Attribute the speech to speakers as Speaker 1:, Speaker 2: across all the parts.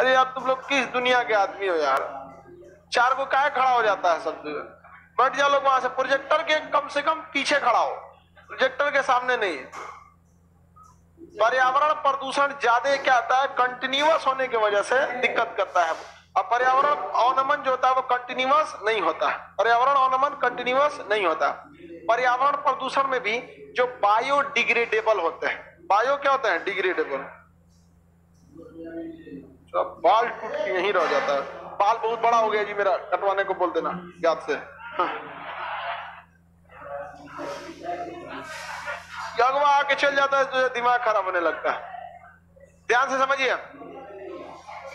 Speaker 1: अरे यार, तुम लोग किस दुनिया के आदमी हो यार? चार को काय खड़ा हो जाता है सब? बैठ जाओ लोग वहाँ से। प्रोजेक्टर के कम से कम पीछे खड़ा हो। प्रोजेक्टर के सामने नहीं पर्यावरण प्रदूषण ज़्यादा क्या आता है? कंटिन्यूअस होने की वजह से दिक्कत करता है। और पर्यावरण अवनमन जो होता है, वो कंटिन्यूअस नहीं होता। पर्यावरण अवनमन कंटिन्यूअस नहीं होता। पर्यावरण प्रदूषण में भी जो बायोडिग्रेडेबल होते हैं बायो क्या होता है? डिग्रेडेबल। बाल टूट के यहीं रह जाता है। बाल बहुत बड़ा हो गया जी मेरा, कटवाने को बोल देना, याद से। हाँ। अगवा आके चल जाता है तो दिमाग खराब होने लगता है। ध्यान से समझिए।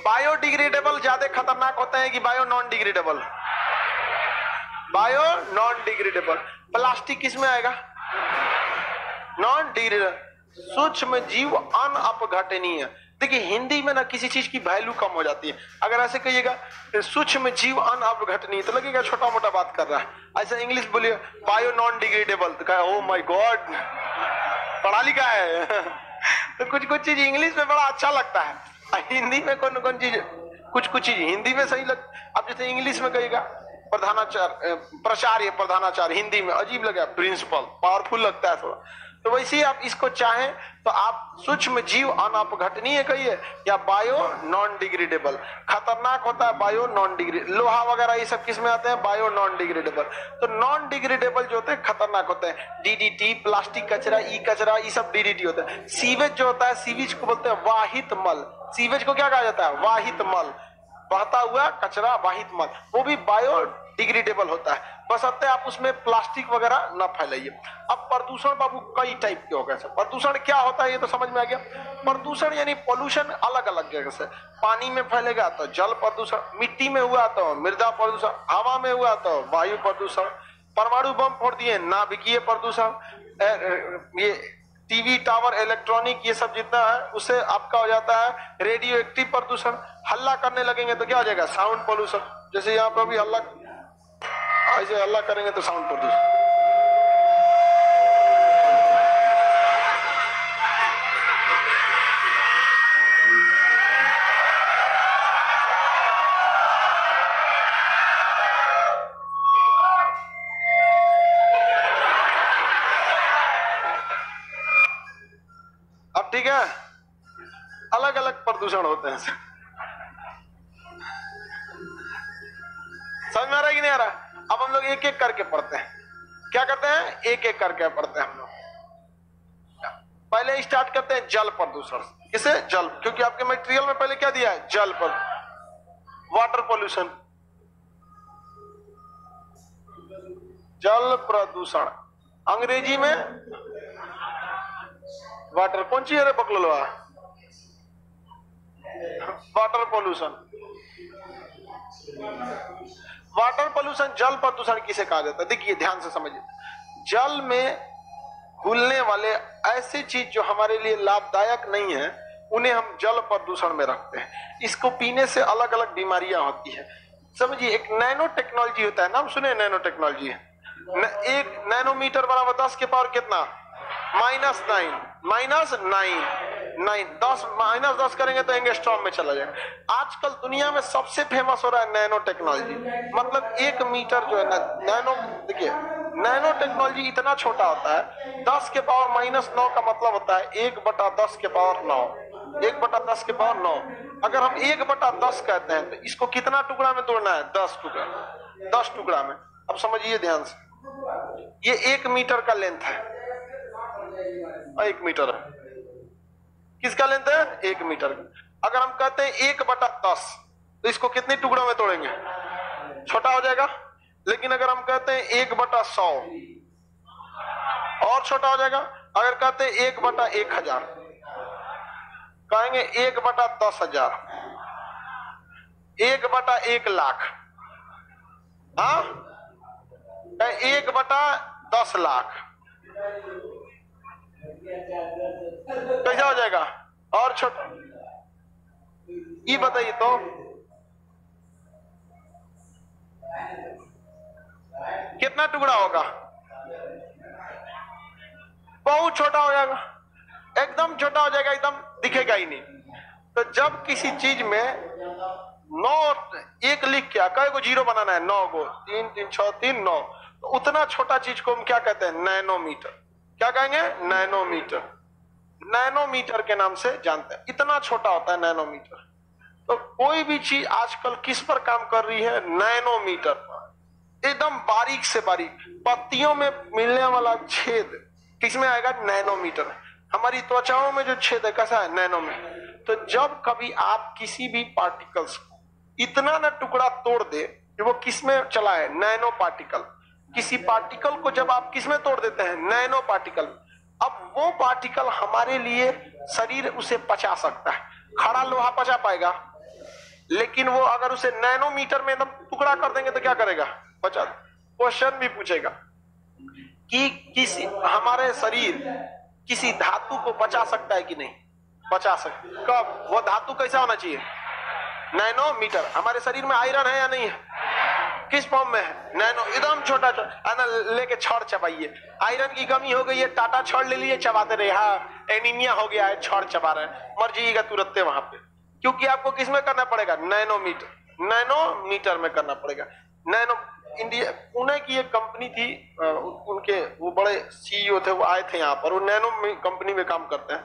Speaker 1: बायोडिग्रेडेबल ज़्यादा खतरनाक होते हैं कि bio non degradable? Bio non degradable. Plastic किसमें आएगा? Non degradable. सूक्ष्म जीव अन अपघटनीय। देखिए, हिंदी में ना किसी चीज़ की वैल्यू कम हो जाती है। अगर ऐसे कहिएगा सूक्ष्म जीव अनअपघटनीय तो लगेगा छोटा मोटा बात कर रहा है। ऐसा इंग्लिश बोलिए बायो नॉन डिग्रेडेबल तो ओ माय गॉड पढ़ा लिखा है। तो कुछ कुछ चीज़ इंग्लिश में बड़ा अच्छा लगता है। हिंदी में कौन कौन चीज़ कुछ कुछ चीज़ हिंदी में सही लग, अब जैसे इंग्लिश में कहेगा प्रधानाचार्य, प्रचार्य, प्रधानाचार्य, हिंदी में अजीब लगा प्रिंसिपल पावरफुल लगता है थोड़ा। तो वैसे ही आप इसको चाहें तो आप सूक्ष्म जीव अनपघटनीय कहिए या बायो नॉन डिग्रेडेबल खतरनाक होता है बायो नॉन डिग्रेड लोहा वगैरह ये सब किसमें आते हैं? बायो नॉन डिग्रेडेबल तो नॉन डिग्रेडेबल जो होते हैं, खतरनाक होते हैं। डीडीटी प्लास्टिक कचरा, ई कचरा, ये सब डीडीटी होता है। सीवेज जो होता है, सीवेज को बोलते हैं वाहित मल। सीवेज को क्या कहा जाता है? वाहित मल। बहता हुआ कचरा, वाहित मल। वो भी बायो डिग्रेडेबल होता है। बस बसते आप उसमें प्लास्टिक वगैरह न फैलाइए। अब प्रदूषण बाबू कई टाइप के हो गए प्रदूषण क्या होता है ये तो समझ में आ गया। प्रदूषण यानी पोल्यूशन अलग अलग जगह से। पानी में फैलेगा तो जल प्रदूषण, मिट्टी में हुआ तो मृदा प्रदूषण, हवा में हुआ तो वायु प्रदूषण, परमाणु बम फोड़ दिए, नाभिकीय प्रदूषण ये टीवी, टावर इलेक्ट्रॉनिक ये सब जितना है, उससे आपका हो जाता है रेडियो एक्टिव प्रदूषण। हल्ला करने लगेंगे तो क्या हो जाएगा? साउंड पोल्यूशन जैसे यहाँ पर भी हल्ला ऐसे हल्ला करेंगे तो साउंड प्रदूषण अब ठीक है? अलग अलग प्रदूषण होते हैं। एक एक करके पढ़ते हैं। क्या करते हैं? एक एक करके पढ़ते हैं हम लोग। पहले स्टार्ट करते हैं जल प्रदूषण किसे? जल। क्योंकि आपके मटेरियल में पहले क्या दिया है? जल पर। वाटर पोल्यूशन जल प्रदूषण। अंग्रेज़ी में वाटर कौन सी है रे पकड़लवा वाटर पोल्यूशन वाटर पोल्यूशन जल प्रदूषण किसे कहा जाता है? देखिए ध्यान से समझिए। जल में घुलने वाले ऐसी चीज़ जो हमारे लिए लाभदायक नहीं है उन्हें हम जल प्रदूषण में रखते हैं। इसको पीने से अलग अलग बीमारियाँ होती है। समझिए एक नैनो टेक्नोलॉजी होता है नाम सुने नैनो टेक्नोलॉजी? न, एक नैनोमीटर बराबर दस के पावर कितना? Minus nine. Minus nine. Nine दस माइनस दस करेंगे तो एंगस्ट्रॉम में चला जाएगा। आजकल दुनिया में सबसे फ़ेमस हो रहा है नैनो टेक्नोलॉजी मतलब एक मीटर जो है ना नैनो देखिए नैनो टेक्नोलॉजी इतना छोटा होता है, दस के पावर माइनस नौ का मतलब होता है एक बटा दस के पावर नौ। एक बटा दस के पावर नौ। अगर हम एक बटा दस कहते हैं तो इसको कितना टुकड़ा में तोड़ना है? दस टुकड़ा। दस टुकड़ा में। अब समझिए ध्यान से। ये एक मीटर का लेंथ है। एक मीटर किसका लेंथ है? एक मीटर अगर हम कहते हैं एक बटा दस तो इसको कितने टुकड़ों में तोड़ेंगे? छोटा हो जाएगा। लेकिन अगर हम कहते हैं एक बटा सौ, और छोटा हो जाएगा। अगर कहते हैं एक बटा एक हज़ार, कहेंगे एक बटा दस हज़ार, एक बटा एक लाख। हा? एक बटा दस लाख। कैसा हो जाएगा। और छोटा ये बताइए तो। कितना टुकड़ा होगा? बहुत छोटा हो जाएगा। एकदम छोटा हो जाएगा, एकदम दिखेगा ही नहीं। तो जब किसी चीज़ में नौ एक लिख क्या कई को ज़ीरो बनाना है, नौ को, तीन तीन, छह, तीन, नौ। तो उतना छोटा चीज़ को हम क्या कहते हैं? नैनोमीटर। क्या कहेंगे? नैनोमीटर। नैनोमीटर के नाम से जानते हैं। इतना छोटा होता है नैनोमीटर। तो कोई भी चीज़ आजकल किस पर काम कर रही है? नैनोमीटर पर। एकदम बारीक से बारीक। पत्तियों में मिलने वाला छेद किसमें आएगा? नैनोमीटर हमारी त्वचाओं में जो छेद है, कैसा है? नैनोमीटर। तो जब कभी आप किसी भी पार्टिकल्स को इतना ना टुकड़ा तोड़ दे कि वो किसमें चला है? Nano particle. किसी पार्टिकल को जब आप किसमें तोड़ देते हैं? नैनो पार्टिकल अब वो पार्टिकल हमारे लिए शरीर उसे पचा सकता है। खड़ा लोहा पचा पाएगा। लेकिन वो अगर उसे नैनोमीटर में एकदम टुकड़ा कर देंगे तो क्या करेगा? पचा क्वेश्चन भी पूछेगा कि किसी, हमारे शरीर किसी धातु को बचा सकता है कि नहीं? बचा सकता कब? वो धातु कैसा होना चाहिए? नैनोमीटर हमारे शरीर में आयरन है या नहीं है? किस फॉर्म में है? नैनो एकदम छोटा छोटा लेके छड़ चबाइए। आयरन की कमी हो गई है, टाटा छड़ ले लिए, चबाते रहे। हाँ एनीमिया हो गया है, छड़ चबा रहे हैं। मर जाइएगा तुरंत वहाँ पे। क्योंकि आपको किसमें करना पड़ेगा? नैनोमीटर। नैनोमीटर में करना पड़ेगा। नैनो, इंडिया, पुणे की एक कंपनी थी उनके, वो बड़े सीईओ थे, वो आए थे यहाँ पर। वो नैनो कंपनी में काम करते हैं।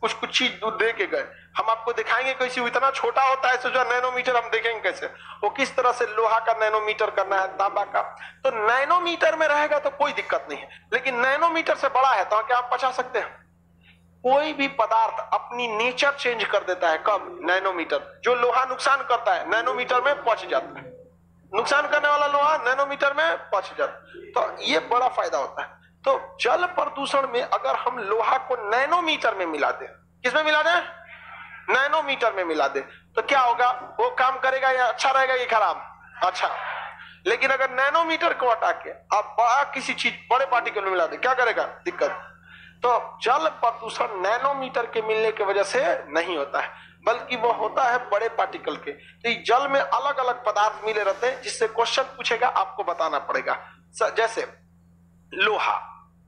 Speaker 1: कुछ कुछ चीज़ दूध दे के गए। हम आपको दिखाएँगे कैसे इतना छोटा होता है जो नैनोमीटर हम देखेंगे कैसे? वो किस तरह से लोहा का नैनोमीटर करना है, तांबा का? तो नैनोमीटर में रहेगा तो कोई दिक्कत नहीं है। लेकिन नैनोमीटर से बड़ा है तो क्या आप बचा सकते हैं? कोई भी पदार्थ अपनी नेचर चेंज कर देता है, कब? नैनोमीटर। जो लोहा नुकसान करता है, नैनोमीटर में पहुँच जाता है। नुकसान करने वाला लोहा नैनोमीटर में पहुँच जाता है। तो ये बड़ा फ़ायदा होता है। तो जल प्रदूषण में अगर हम लोहा को नैनोमीटर में मिला दें, किसमें मिला दें? नैनोमीटर में मिला दे। तो क्या होगा? वो काम करेगा या अच्छा रहेगा या खराब? अच्छा। लेकिन अगर नैनोमीटर को हटा के आप बड़ा किसी चीज़, बड़े पार्टिकल में मिला दे, क्या करेगा? दिक्कत। तो जल प्रदूषण नैनोमीटर के मिलने की वजह से नहीं होता है, बल्कि वो होता है बड़े पार्टिकल के। तो जल में अलग अलग पदार्थ मिले रहते हैं, जिससे क्वेश्चन पूछेगा, आपको बताना पड़ेगा। जैसे लोहा।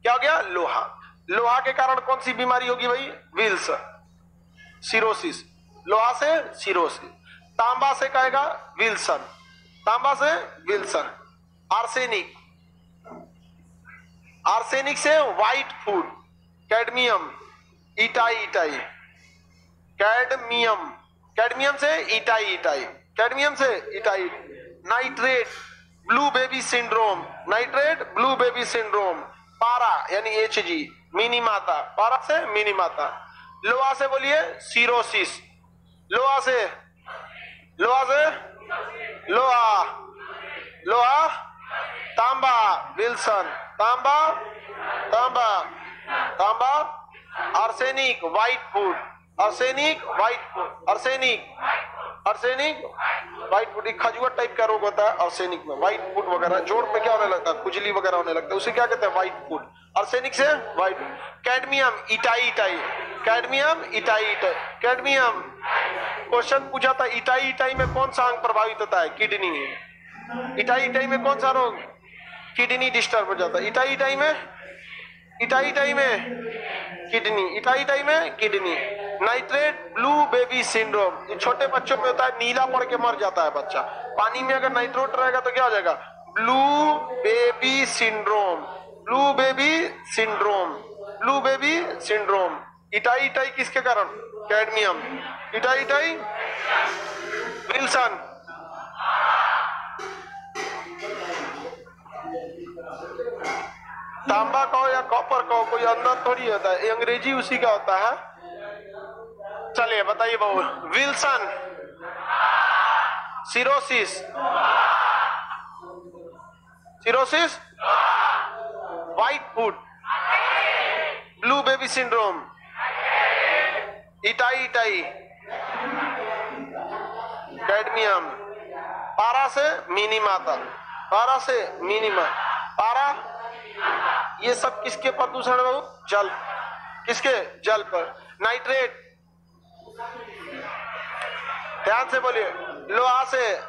Speaker 1: क्या हो गया? लोहा। लोहा के कारण कौन सी बीमारी होगी भाई? विल्स सिरोसिस लोहा से सिरोसिस तांबा से कहेगा विल्सन तांबा से विल्सन आर्सेनिक आर्सेनिक से white food cadmium itai itai cadmium cadmium से इटाई इटाई कैडमियम से itai nitrate blue baby syndrome nitrate blue baby syndrome पारा यानी एच जी मिनी माता पारा से मिनी माता लोहा से बोलिए, सीरोसिस। लोहा से। लोहा से। लोहा लोहा तांबा, विल्सन। तांबा। तांबा। तांबा। Arsenic, white food. Arsenic, white food. Arsenic. Arsenic white food खजुआ टाइप का रोग होता है आर्सेनिक में। व्हाइट फ़ूड वगैरह, जोड़ में क्या होने लगता है? खुजली वगैरह होने लगता है। उसे क्या कहते हैं? व्हाइट फ़ूड आर्सेनिक से? White cadmium itai itai cadmium itai itai cadmium question पूछा था इटाई इटाई में कौन सा अंग प्रभावित होता है? किडनी इटाई इटाई में कौन सा रोग? किडनी डिस्टर्ब हो जाता है। इटाई इटाई में? इटाई इटाई में? किडनी इटाई इटाई में? Kidney nitrate blue baby syndrome. छोटे बच्चों में होता है, नीला पड़ के मर जाता है बच्चा। पानी में अगर नाइट्रोट रहेगा तो क्या हो जाएगा? Blue baby syndrome. Blue baby syndrome. Blue baby syndrome. Itai itai किसके कारण? कैडमियम। Itai itai? विल्सन। तांबा कहो या कॉपर कहो, कोई अंदर थोड़ी होता है अंग्रेज़ी उसी का होता है। चलिए बताइए बाबू। Wilson. Cirrhosis. Cirrhosis? White food blue baby syndrome. Itai itai. Cadmium. पारा से मिनीमाता पारा से मिनीमा पारा? ये सब किसके प्रदूषण जल। किसके? जल पर। नाइट्रेट। ध्यान से बोलिए। लोहा से।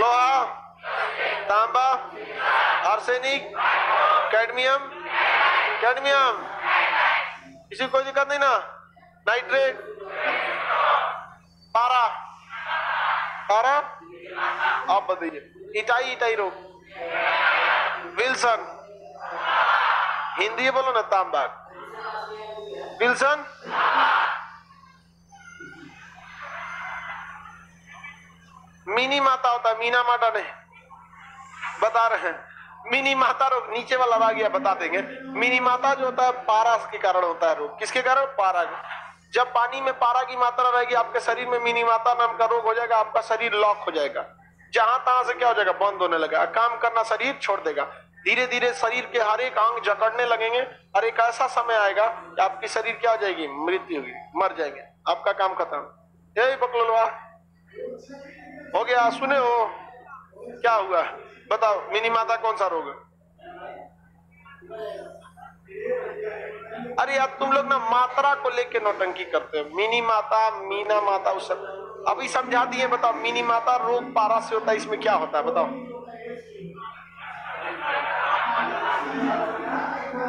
Speaker 1: लोहा। तांबा। आर्सेनिक। कैडमियम। कैडमियम। किसी कोई दिक्कत नहीं ना? नाइट्रेट। पारा। पारा? आप बताइए। इटाई इटाई रोग। विल्सन। हिंदी बोलो ना, तांबा। विल्सन? मिनी माता होता, मीना माता नहीं। बता रहे हैं। मिनी माता रोग नीचे वाला आ गया बता देंगे। मिनी माता जो होता है पारा के कारण होता है रोग। किसके कारण? पारा जब पानी में पारा की मात्रा रहेगी, आपके शरीर में मिनी माता नाम का रोग हो जाएगा, आपका शरीर लॉक हो जाएगा। जहाँ तहां से क्या हो जाएगा? बंद होने लगा काम करना शरीर छोड़ देगा। धीरे धीरे शरीर के हर एक अंग जकड़ने लगेंगे और एक ऐसा समय आएगा कि आपकी शरीर क्या हो जाएगी? मृत्यु होगी। मर जाएँगे। आपका काम खत्म। यही बकलोलवा। हो गया, सुने हो। क्या हुआ? बताओ, मिनी माता कौन सा रोग अरे यार, तुम लोग ना मात्रा को लेके नौटंकी करते हो। मिनी माता, मीना माता उस अभी समझा दिए, बताओ, मिनी माता रोग पारा से होता है, इसमें क्या होता है, बताओ।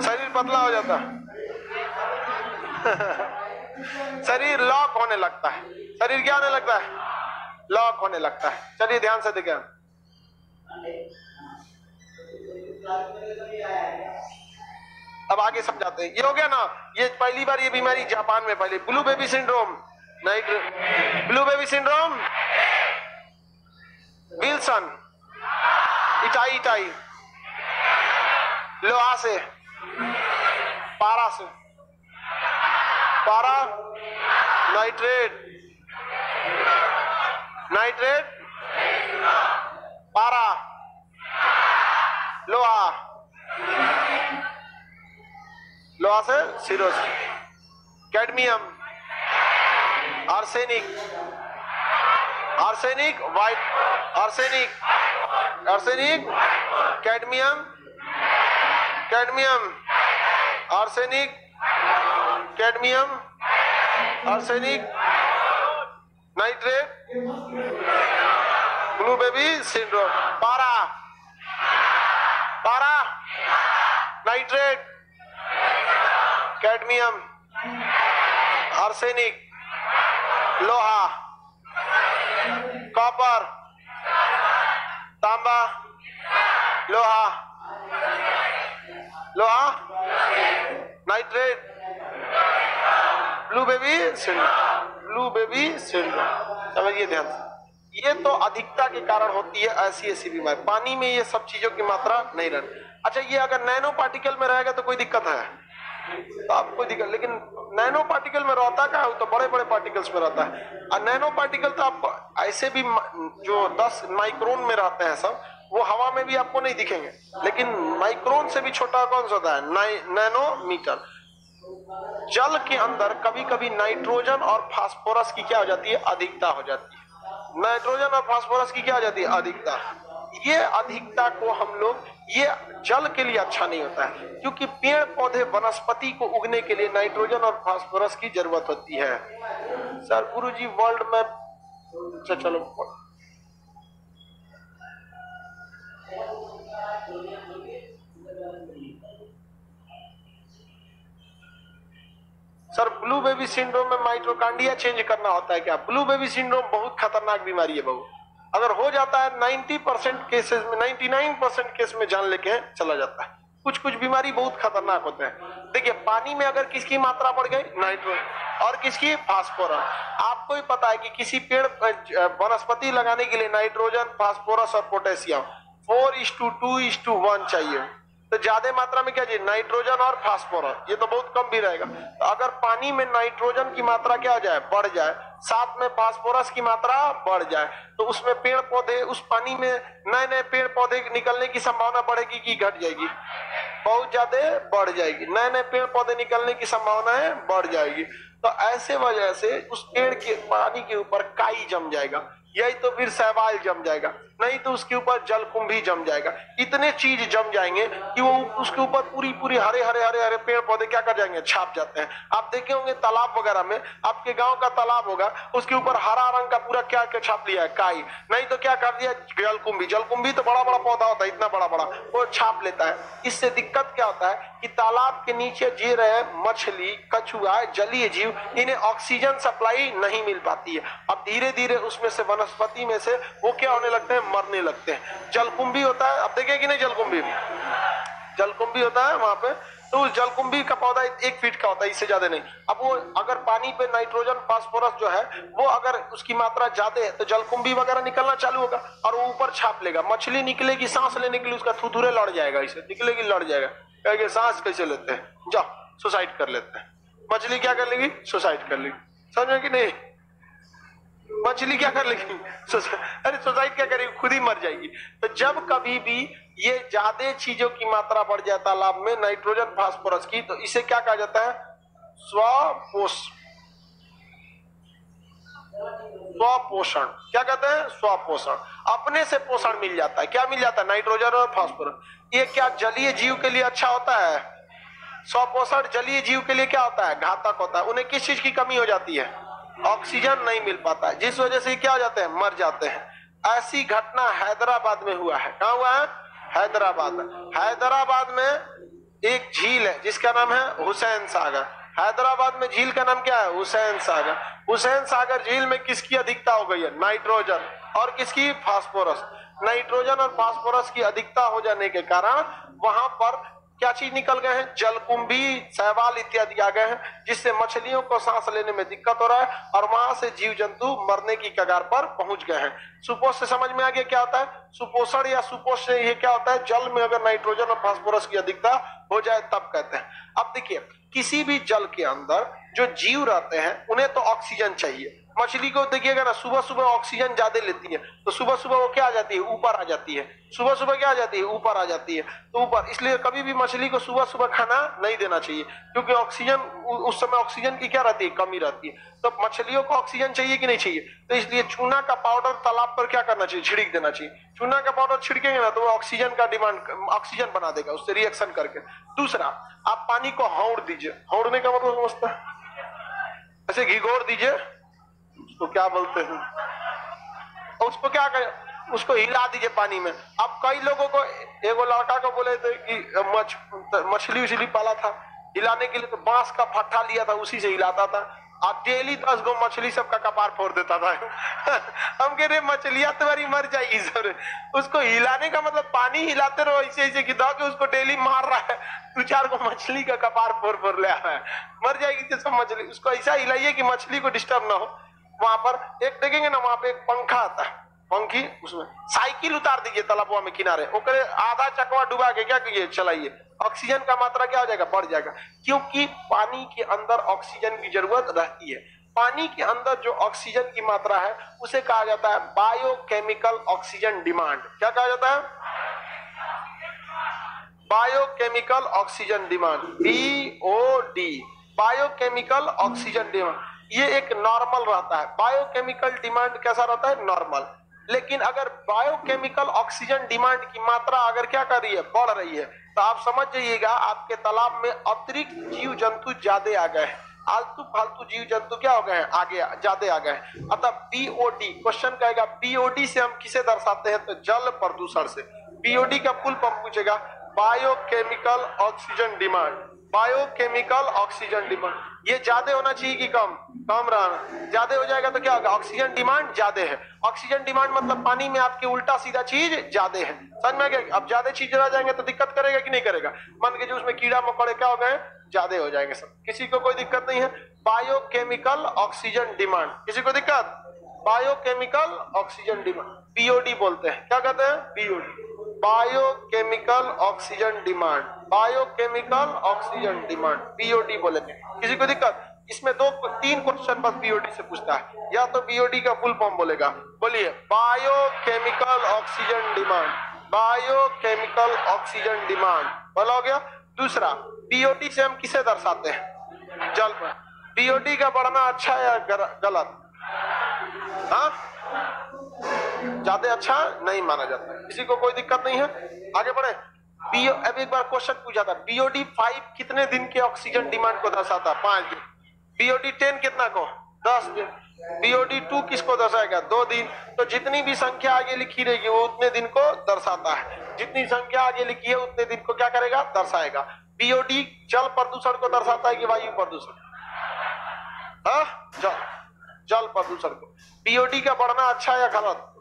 Speaker 1: शरीर पतला हो जाता शरीर लॉक होने लगता है। शरीर क्या होने लगता है? लॉक होने लगता है। चलिए ध्यान से देखें अब आगे समझाते हैं। ये हो गया ना, ये पहली बार ये बीमारी जापान में पहले ब्लू बेबी सिंड्रोम। नहीं blue baby syndrome? Wilson. Itai itai. लोहा से। पारा से। पारा। नाइट्रेट। नाइट्रेट पारा। लोहा। लोहा से cirrhosis cadmium. Arsenic. Arsenic white arsenic. Arsenic, cadmium. Cadmium. Arsenic cadmium. Arsenic nitrate blue baby syndrome पारा पारा नाइट्रेट कैडमियम आर्सेनिक लोहा कॉपर तांबा लोहा लोहा nitrate blue baby syndrome blue baby syndrome समझिए ध्यान से। ये तो अधिकता के कारण होती है ऐसी ऐसी बीमारी। पानी में ये सब चीज़ों की मात्रा नहीं रहती। अच्छा ये अगर नैनो पार्टिकल में रहेगा तो कोई दिक्कत है? तो आप कोई दिक्कत, लेकिन नैनो पार्टिकल में रहता क्या तो बड़े बड़े पार्टिकल्स में रहता है। और नैनो पार्टिकल तो आप ऐसे भी जो 10 माइक्रोन में रहते हैं सब, वो हवा में भी आपको नहीं दिखेंगे। लेकिन माइक्रोन से भी छोटा कौन सा होता है? नैनोमीटर। जल के अंदर कभी कभी नाइट्रोजन और फास्फोरस की क्या हो जाती है? अधिकता हो जाती है। नाइट्रोजन और फास्फोरस की क्या हो जाती है? अधिकता। ये अधिकता को हम लोग, ये जल के लिए अच्छा नहीं होता है, क्योंकि पेड़ पौधे वनस्पति को उगने के लिए नाइट्रोजन और फास्फोरस की ज़रूरत होती है। सर गुरु जी वर्ल्ड में अच्छा चलो। सर, ब्लू बेबी सिंड्रोम में माइट्रोकांडिया चेंज करना होता है क्या? ब्लू बेबी सिंड्रोम बहुत खतरनाक बीमारी है बहू। अगर हो जाता है 90 परसेंट केसेस में 99 परसेंट केस में जान लेके चला जाता है। कुछ कुछ बीमारी बहुत खतरनाक होते हैं। देखिए, पानी में अगर किसकी मात्रा बढ़ गई? नाइट्रोजन और किसकी? फास्फोरस। आपको ही पता है कि किसी पेड़ वनस्पति लगाने के लिए नाइट्रोजन, फास्फोरस और potassium, four is to two is to one चाहिए। तो ज़्यादा मात्रा में क्या चाहिए नाइट्रोजन और फास्फोरस। ये तो बहुत कम भी रहेगा। तो अगर पानी में नाइट्रोजन की मात्रा क्या जाए? बढ़ जाए। साथ में फास्फोरस की मात्रा बढ़ जाए। तो उसमें पेड़ पौधे उस पानी में नए नए पेड़ पौधे निकलने की संभावना बढ़ेगी कि घट जाएगी? बहुत ज़्यादा बढ़ जाएगी। नए नए पेड़ पौधे निकलने की संभावना बढ़ जाएगी। तो ऐसे वजह से उस पेड़ के, पानी के ऊपर काई जम जाएगा। यही तो फिर सहवाल जम जाएगा। नहीं तो उसके ऊपर जल कुंभी जम जाएगा। इतने चीज़ जम जाएँगे कि वो उसके ऊपर पूरी पूरी हरे हरे हरे हरे पेड़ पौधे क्या कर जाएँगे? छाप जाते हैं। आप देखे होंगे तालाब वगैरह में, आपके गाँव का तालाब होगा, उसके ऊपर हरा रंग का पूरा क्या क्या छाप लिया है? काई। नहीं तो क्या कर दिया? जलकुंभी जलकुंभी तो बड़ा बड़ा पौधा होता है, इतना बड़ा बड़ा वो छाप लेता है। इससे दिक्कत क्या होता है कि तालाब के नीचे जी रहे मछली, कछुआ, जलीय जीव, इन्हें ऑक्सीजन सप्लाई नहीं मिल पाती है। अब धीरे धीरे उसमें से वनस्पति में से वो क्या होने लगते हैं? मरने लगते हैं। जलकुंभी होता है अब देखे कि नहीं जलकुंभी जलकुंभी होता है वहाँ पे तो उस जलकुंभी का पौधा एक फीट का होता है, इससे ज़्यादा नहीं। अब वो अगर पानी पे नाइट्रोजन, फास्फोरस जो है, वो अगर उसकी मात्रा ज़्यादा है तो जलकुंभी वगैरह निकलना चालू होगा और वो ऊपर छाप लेगा। मछली निकलेगी, सांस लेने के लिए उसका थुथुरे लड़ जाएगा, इसे निकलेगी, लड़ जाएगा। कहेंगे, सांस कैसे लेते हैं? जाओ, सुसाइड कर लेते हैं। मछली क्या कर लेगी? सुसाइड कर लेगी। समझे कि नहीं? मछली क्या कर लेगी? अरे सुसाइड क्या करेगी? खुद ही मर जाएगी। तो जब कभी भी ये ज़्यादा चीज़ों की मात्रा बढ़ जाए तालाब में नाइट्रोजन फास्फोरस की तो इसे क्या कहा जाता है? स्वपोष स्वपोषण। क्या कहते हैं? स्वपोषण। अपने से पोषण मिल जाता है। क्या मिल जाता है? नाइट्रोजन और फास्फोरस ये क्या जलीय जीव के लिए अच्छा होता है? स्वपोषण जलीय जीव के लिए क्या होता है? घातक होता है। उन्हें किस चीज़ की कमी हो जाती है? ऑक्सीजन नहीं मिल पाता है। जिस वजह से क्या हो जाते हैं? मर जाते हैं। ऐसी घटना हैदराबाद में हुआ है। कहा हुआ है? हैदराबाद हैदराबाद में एक झील है, जिसका नाम है हुसैन सागर। हैदराबाद में झील का नाम क्या है? हुसैन सागर। हुसैन सागर झील में किसकी अधिकता हो गई है? नाइट्रोजन। और किसकी? फास्फोरस। नाइट्रोजन और फास्फोरस की अधिकता हो जाने के कारण वहाँ पर क्या चीज़ निकल गए हैं? जलकुंभी सैवाल इत्यादि आ गए हैं, जिससे मछलियों को सांस लेने में दिक्कत हो रहा है और वहाँ से जीव जंतु मरने की कगार पर पहुँच गए हैं। सुपोष से समझ में आ गया क्या होता है? सुपोषण या सुपोष से ये क्या होता है? जल में अगर नाइट्रोजन और फास्फोरस की अधिकता हो जाए तब कहते हैं। अब देखिए, किसी भी जल के अंदर जो जीव रहते हैं, उन्हें तो ऑक्सीजन चाहिए। मछली को देखिएगा ना सुबह सुबह ऑक्सीजन ज़्यादा लेती है तो सुबह सुबह वो क्या आ जाती है? ऊपर आ जाती है। सुबह सुबह क्या आ जाती है? ऊपर आ जाती है। तो ऊपर, इसलिए कभी भी मछली को सुबह सुबह खाना नहीं देना चाहिए, क्योंकि ऑक्सीजन उस समय ऑक्सीजन की क्या रहती है? कमी रहती है। तो मछलियों को ऑक्सीजन चाहिए कि नहीं चाहिए? तो इसलिए चूना का पाउडर तालाब पर क्या करना चाहिए? छिड़क देना चाहिए। चूना का पाउडर छिड़केंगे ना तो वो ऑक्सीजन का डिमांड ऑक्सीजन बना देगा, उससे रिएक्शन करके। दूसरा, आप पानी को हौड़ दीजिए। हौड़ने का मतलब समझता है? ऐसे घिघोर दीजिए। उसको क्या बोलते हैं? उसको क्या करें, उसको हिला दीजिए पानी में। अब कई लोगों को, एगो लड़का को बोले थे कि मछ, मछली उछली पाला था। हिलाने के लिए तो बाँस का फट्टा लिया था, उसी से हिलाता था। अब डेली दस गो मछली सबका कपार फोड़ देता था। हम कह रहे, मछलियाँ तुम्हारी मर जाएगी, सर। उसको हिलाने का मतलब पानी हिलाते रहो, ऐसे ऐसे कि के उसको डेली मार रहा है। दो चार को मछली का कपार फोड़ फोड़ ले आ रहा है। मर जाएगी तो सब मछली, उसको ऐसा हिलाइए कि मछली को डिस्टर्ब ना हो। वहाँ पर एक देखेंगे ना, वहाँ पे एक पंखा आता है। पंखी, उसमें साइकिल उतार दीजिए तालाबुआ में किनारे। ओकरे आधा चकवा डुबा के क्या करिए चलाइए। ऑक्सीजन का मात्रा क्या हो जाएगा? बढ़ जाएगा। क्योंकि पानी के अंदर ऑक्सीजन की ज़रूरत रहती है। पानी के अंदर जो ऑक्सीजन की मात्रा है, उसे कहा जाता है बायोकेमिकल ऑक्सीजन डिमांड। क्या कहा जाता है? Biochemical oxygen demand. BOD biochemical oxygen demand. ये एक नॉर्मल रहता है। बायोकेमिकल डिमांड कैसा रहता है? नॉर्मल लेकिन अगर बायोकेमिकल ऑक्सीजन डिमांड की मात्रा अगर क्या कर रही है? बढ़ रही है। तो आप समझ जाइएगा, आपके तालाब में अतिरिक्त जीव जंतु ज़्यादा आ गए हैं। आलतू फालतू जीव जंतु क्या हो गए हैं? आगे ज़्यादा आ गए हैं। अतः बीओडी क्वेश्चन कहेगा बीओडी से हम किसे दर्शाते हैं? तो जल प्रदूषण से। बीओडी का फुल पंप पूछेगा biochemical oxygen demand biochemical oxygen demand ये ज़्यादा होना चाहिए कि कम कम रहना ज़्यादा हो जाएगा तो क्या होगा? ऑक्सीजन डिमांड ज़्यादा है। ऑक्सीजन डिमांड मतलब पानी में आपके उल्टा सीधा चीज़ ज़्यादा है। समझ में गया? अब ज़्यादा चीज़ रह जाएँगे तो दिक्कत करेगा कि नहीं करेगा? मान के जो उसमें कीड़ा मकोड़े क्या हो गए ज़्यादा हो जाएँगे सब। किसी को कोई दिक्कत नहीं है। बायोकेमिकल ऑक्सीजन डिमांड किसी को दिक्कत? बायोकेमिकल ऑक्सीजन डिमांड बीओडी बोलते हैं। क्या कहते हैं? BOD biochemical oxygen demand biochemical oxygen demand BOD बोलेंगे किसी को दिक्कत? इसमें दो, तीन क्वेश्चन बस बीओडी से पूछता है। या तो बीओडी का फुल फॉर्म बोलेगा। बोलिए biochemical oxygen demand biochemical oxygen demand बोला हो गया। दूसरा बीओडी से हम किसे दर्शाते हैं? जल पर। बीओडी का बढ़ना अच्छा या गलत? हाँ? ज़्यादा अच्छा नहीं माना जाता। किसी को कोई दिक्कत नहीं है। आगे बढ़े। बीओ अब एक बार क्वेश्चन पूछा था। बीओडी फाइव कितने दिन के ऑक्सीजन डिमांड को दर्शाता? पाँच दिन। बीओडी टेन कितना को? दस दिन। बीओडी टू किसको दर्शाएगा? दो दिन। तो जितनी भी संख्या आगे लिखी रहेगी, वो उतने दिन को दर्शाता है। जितनी संख्या आगे लिखी है, उतने दिन को क्या करेगा? दर्शाएगा। बीओडी जल प्रदूषण को दर्शाता है कि वायु प्रदूषण? हाँ? जल। जल प्रदूषण को। बीओडी का बढ़ना अच्छा या गलत?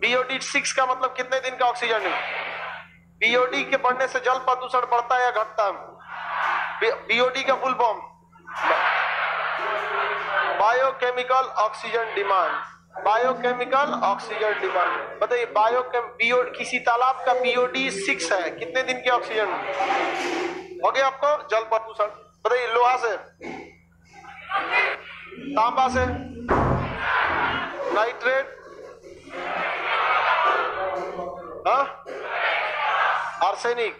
Speaker 1: बीओडी सिक्स का मतलब कितने दिन का ऑक्सीजन है बीओडी के बढ़ने से जल प्रदूषण बढ़ता है या घटता है? बीओडी का full form biochemical oxygen demand biochemical oxygen demand बताइए बायोकेम बीओ किसी तालाब का बीओडी सिक्स है? कितने दिन के ऑक्सीजन हो गया आपको जल प्रदूषण? बताइए, लोहा से? तांबा से? नाइट्रेट हाँ? आर्सेनिक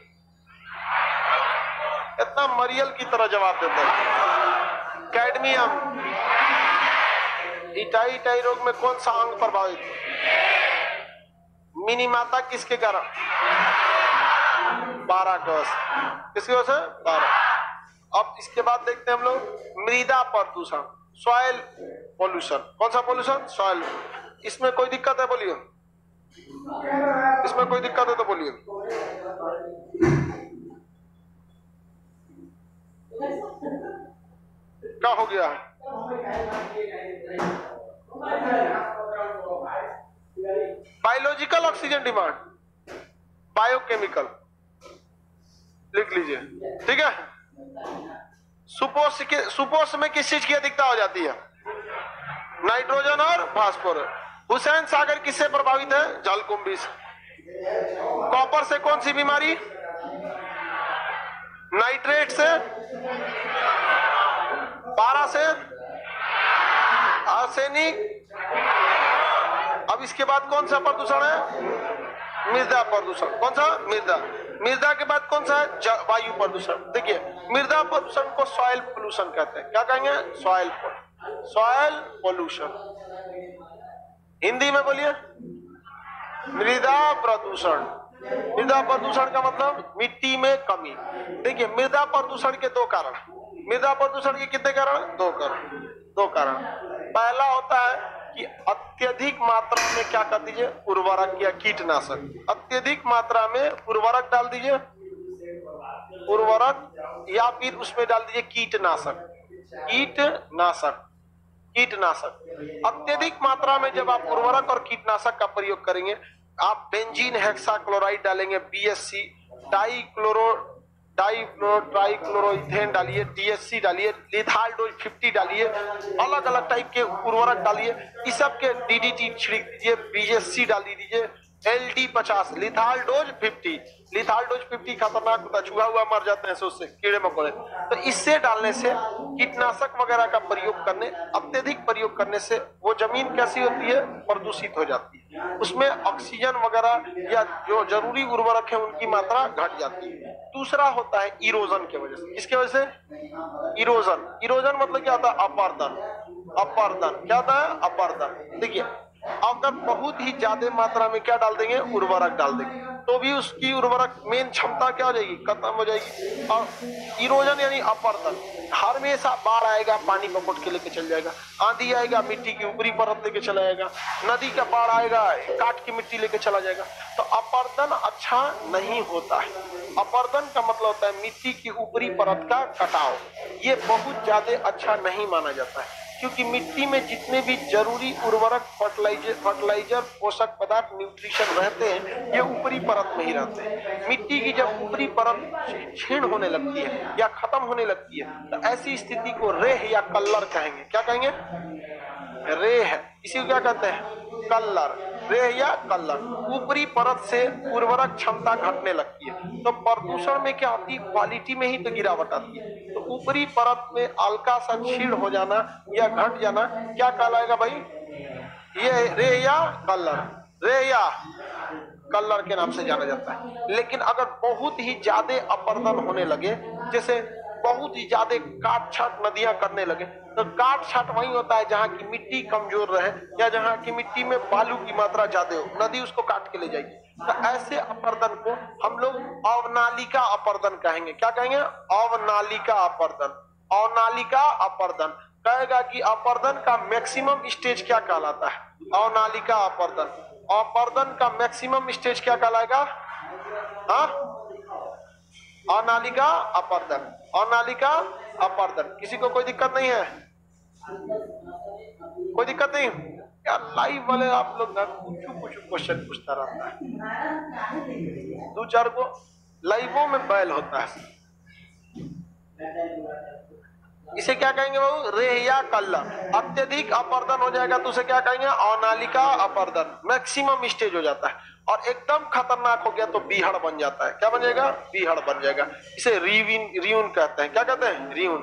Speaker 1: इतना मरियल की तरह जवाब देते हैं। कैडमियम, इटाई इटाई रोग में कौन सा अंग प्रभावित? मिनी माता किसके कारण? बारह कोष किसकी वजह से? बारह। अब इसके बाद देखते हैं हम लोग, मृदा प्रदूषण सॉइल पोल्यूशन कौन सा पोल्यूशन सॉइल इसमें कोई दिक्कत है बोलिए? इसमें कोई दिक्कत है तो बोलिए। क्या हो गया बायोलॉजिकल ऑक्सीजन डिमांड बायोकेमिकल लिख लीजिए। ठीक है? सुपोष के सुपोष में किस चीज़ की अधिकता हो जाती है? नाइट्रोजन और फास्फोरस हुसैन सागर किससे प्रभावित है? जलकुंभी से। कॉपर से कौन सी बीमारी? नाइट्रेट से। पारा से? आर्सेनिक अब इसके बाद कौन सा प्रदूषण है? मृदा प्रदूषण। कौन सा? मृदा मृदा के बाद कौन सा है? वायु प्रदूषण। देखिए मृदा प्रदूषण को सॉइल पोल्यूशन कहते हैं। क्या कहेंगे? सॉइल सॉइल पोल्यूशन हिंदी में बोलिए। मृदा प्रदूषण। मृदा प्रदूषण का मतलब मिट्टी में कमी। देखिए, मृदा प्रदूषण के दो कारण। मृदा प्रदूषण के कितने कारण दो कारण। दो कारण। पहला होता है कि अत्यधिक मात्रा में क्या कर दीजिए? उर्वरक या कीटनाशक। अत्यधिक मात्रा में उर्वरक डाल दीजिए। उर्वरक या फिर उसमें डाल दीजिए कीटनाशक। कीटनाशक। कीटनाशक। अत्यधिक मात्रा में जब आप उर्वरक और कीटनाशक का प्रयोग करेंगे, आप बेंजीन हेक्साक्लोराइड डालेंगे B BSC di chloro di trichloroethane डालिए डीएससी डालिए लिथाल डोज 50 डालिए अलग अलग टाइप के उर्वरक डालिए, इस सब के डीडीटी छिड़क दीजिए बीजेसी डाल दीजिए एल डी पचास lethal dose fifty lethal dose fifty खतरनाक होता चूहा हुआ मर जाते हैं उससे, कीड़े मकोड़े। तो इससे डालने से कीटनाशक वगैरह का प्रयोग करने, अत्यधिक प्रयोग करने से वो ज़मीन कैसी होती है? प्रदूषित हो जाती है। उसमें ऑक्सीजन वगैरह या जो ज़रूरी उर्वरक है, उनकी मात्रा घट जाती है। दूसरा होता है इरोजन की वजह से। इसके वजह से? इरोजन इरोजन मतलब क्या होता है? अपर्दन। अपर्दन। क्या होता है? अपर्दन। देखिए अगर बहुत ही ज़्यादा मात्रा में क्या डाल देंगे? उर्वरक डाल देंगे। तो भी उसकी उर्वरक मेन क्षमता क्या हो जाएगी? खत्म हो जाएगी। और इरोजन यानी अपर्दन हमेशा बाढ़ आएगा, पानी पकड़ के लेके चल जाएगा। आंधी आएगा, मिट्टी की ऊपरी परत लेके चला जाएगा। नदी का बाढ़ आएगा काट की मिट्टी लेके चला जाएगा। तो अपर्दन अच्छा नहीं होता है। अपर्दन का मतलब होता है मिट्टी की ऊपरी परत का कटाव। ये बहुत ज़्यादा अच्छा नहीं माना जाता है। क्योंकि मिट्टी में जितने भी ज़रूरी उर्वरक फर्टिलाइज़र फर्टिलाइज़र पोषक पदार्थ न्यूट्रिशन रहते हैं, ये ऊपरी परत में ही रहते हैं। मिट्टी की जब ऊपरी परत छीण होने लगती है या खत्म होने लगती है तो ऐसी स्थिति को रेह या कल्लर कहेंगे। क्या कहेंगे? रेह। इसी को क्या कहते हैं? कल्लर। रेह या कल्लर ऊपरी परत से उर्वरक क्षमता घटने लगती है। तो प्रदूषण में क्या होती है? क्वालिटी में ही तो गिरावट आती है। तो ऊपरी परत में हल्का सा छीड़ हो जाना या घट जाना, क्या कहलाएगा भाई? ये रे या कलर रे या कलर के नाम से जाना जाता है। लेकिन अगर बहुत ही ज़्यादा अपर्दन होने लगे, जैसे बहुत ही ज़्यादा काट छाट नदियाँ करने लगे। तो काट छाट वही होता है जहाँ की मिट्टी कमज़ोर रहे या जहाँ की मिट्टी में बालू की मात्रा ज़्यादा हो। नदी उसको काट के ले जाएगी। तो ऐसे अपर्दन को हम लोग अवनालिका अपर्दन कहेंगे। क्या कहेंगे? अवनालिका अपर्दन। अवनालिका अपर्दन। कहेगा कि अपर्दन का मैक्सिमम स्टेज क्या कहलाता है? अवनालिका अपर्दन। अपर्दन का मैक्सिमम स्टेज क्या कहलाएगा? हाँ? अनालिका, अपर्दन। अनालिका, अपर्दन। किसी को कोई दिक्कत नहीं है? कोई दिक्कत नहीं? यार लाइव वाले आप लोग ना कुछ कुछ क्वेश्चन पूछता रहता है। दो चार को लाइवों में बैल होता है। इसे क्या कहेंगे बाबू? रेहिया कल्ला। अत्यधिक अपर्दन हो जाएगा तो उसे क्या कहेंगे? अनालिका, अपर्दन। मैक्सिमम स्टेज हो जाता है। और एकदम खतरनाक हो गया तो बीहड़ बन जाता है। क्या बन जाएगा बीहड़ बन जाएगा। इसे रिविन रियून कहते हैं। क्या कहते हैं? रियून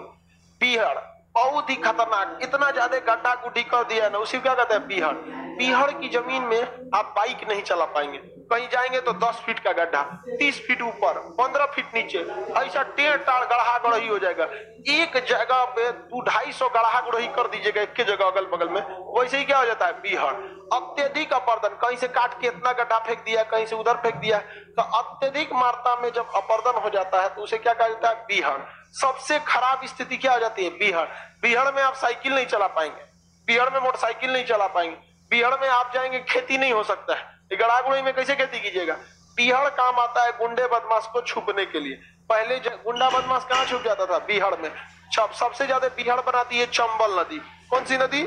Speaker 1: बीहड़। बहुत ही खतरनाक। इतना ज़्यादा गड्ढा गुड्ढी कर दिया ना, उसी क्या कहते हैं बीहड़ बीहड़ की ज़मीन में आप बाइक नहीं चला पाएँगे। कहीं जाएँगे तो 10 फीट का गड्ढा 30 फीट ऊपर 15 फीट नीचे, ऐसा टेढ़ टाड़ गढ़ा गढ़ही हो जाएगा। एक जगह पे दो ढाई सौ गढ़ा गढ़ही कर दीजिएगा, एक जगह अगल बगल में। वैसे ही क्या हो जाता है बीहड़ अत्यधिक अपर्दन, कहीं से काट के इतना गड्ढा फेंक दिया, कहीं से उधर फेंक दिया तो अत्यधिक मात्रा में जब अपर्दन हो जाता है तो उसे क्या कहा जाता है बीहड़ सबसे खराब स्थिति क्या हो जाती है? बीहड़। बीहड़ में आप साइकिल नहीं चला पाएँगे। बीहड़ में मोटरसाइकिल नहीं चला पाएँगे। बीहड़ में आप जाएँगे, खेती नहीं हो सकता है। गड़ागुड़ी में कैसे खेती कीजिएगा? बीहड़ काम आता है गुंडे बदमाश को छुपने के लिए। पहले गुंडा बदमाश कहाँ छुप जाता था? बीहड़ में। सबसे ज़्यादा बीहड़ बनाती है चंबल नदी। कौन सी नदी?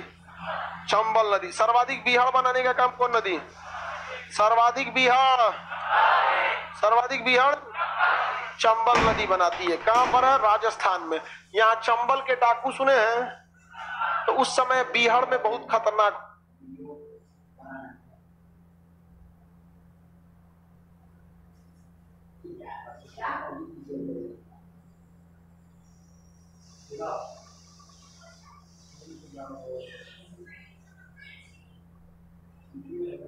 Speaker 1: चंबल नदी। सर्वाधिक बिहार बनाने का काम कौन नदी? सर्वाधिक बिहार सर्वाधिक बिहार चंबल नदी बनाती है। कहाँ पर है? राजस्थान में। यहाँ चंबल के डाकू सुने हैं? तो उस समय बिहार में बहुत खतरनाक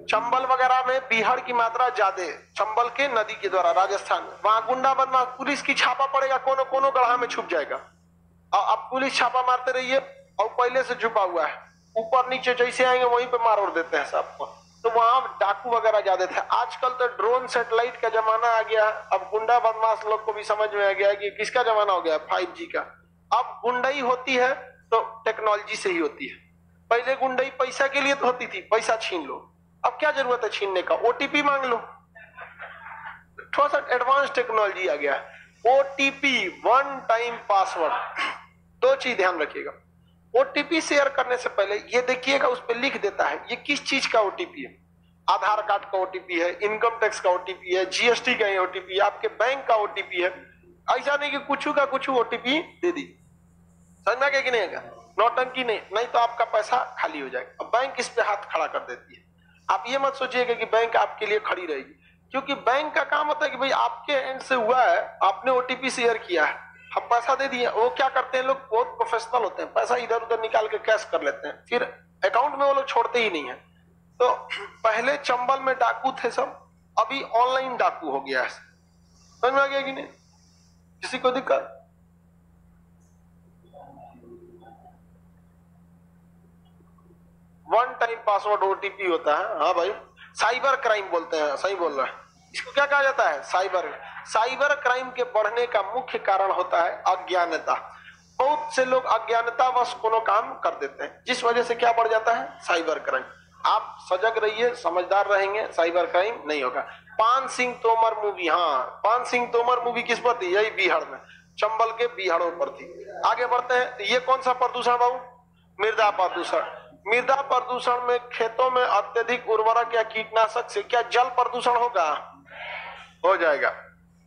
Speaker 1: चंबल वगैरह में बिहार की मात्रा ज़्यादा चंबल के नदी के द्वारा, राजस्थान वहाँ गुंडा बदमाश पुलिस की छापा पड़ेगा कोनो कोनो गढ़ा में छुप जाएगा। और अब पुलिस छापा मारते रहिए, और पहले से छुपा हुआ है। ऊपर नीचे जैसे आएँगे, वहीं पे मार उड़ देते हैं सबको तो वहाँ डाकू वगैरह ज़्यादा थे। आजकल तो ड्रोन सेटेलाइट का जमाना आ गया है। अब गुंडा बदमाश लोग को भी समझ में आ गया है कि किसका जमाना हो गया फाइव जी का। अब गुंडई होती है तो टेक्नोलॉजी से ही होती है। पहले गुंडई पैसा के लिए तो होती थी, पैसा छीन लो। अब क्या ज़रूरत है छीनने का? ओटीपी मांग लो। थोड़ा सा एडवांस टेक्नोलॉजी आ गया। ओटीपी वन टाइम पासवर्ड दो चीज़ ध्यान रखिएगा। ओटीपी शेयर करने से पहले ये देखिएगा, उस पर लिख देता है, ये किस चीज़ का ओटीपी है? आधार कार्ड का ओटीपी है इनकम टैक्स का ओटीपी है जीएसटी का ओटीपी है, आपके बैंक का ओटीपी है। ऐसा नहीं कि कुछ का कुछ ओटीपी दे दी। समझ में आ गया कि नहीं आएगा नौटंकी नहीं नहीं तो आपका पैसा खाली हो जाएगा। बैंक इस पे हाथ खड़ा कर देती है। आप ये मत सोचिएगा कि बैंक आपके लिए खड़ी रहेगी। क्योंकि बैंक का काम होता है कि भाई आपके एंड से हुआ है, आपने ओटीपी शेयर किया है। हम पैसा दे दिए, वो क्या करते हैं लोग? बहुत प्रोफेशनल होते हैं। पैसा इधर उधर निकाल के कैश कर लेते हैं। फिर अकाउंट में वो लोग छोड़ते ही नहीं है। तो पहले चंबल में डाकू थे सब, अभी ऑनलाइन डाकू हो गया है। समझ में आ गया कि नहीं? किसी को दिक्कत? वन टाइम पासवर्ड ओटीपी होता है। हाँ भाई साइबर क्राइम बोलते हैं, सही बोल रहा है। इसको क्या कहा जाता है? साइबर साइबर क्राइम के बढ़ने का मुख्य कारण होता है अज्ञानता। बहुत से लोग अज्ञानतावश कोनो काम कर देते हैं। जिस वजह से क्या बढ़ जाता है? साइबर क्राइम आप सजग रहिए, समझदार रहेंगे साइबर क्राइम नहीं होगा। पान सिंह तोमर मूवी हाँ। पान सिंह तोमर मूवी किस पर थी? यही बिहार में। चंबल के बिहारों पर थी। आगे बढ़ते हैं। ये कौन सा प्रदूषण बाबू? मृदा प्रदूषण। मृदा प्रदूषण में खेतों में अत्यधिक उर्वरक या कीटनाशक से क्या जल प्रदूषण होगा? हो जाएगा।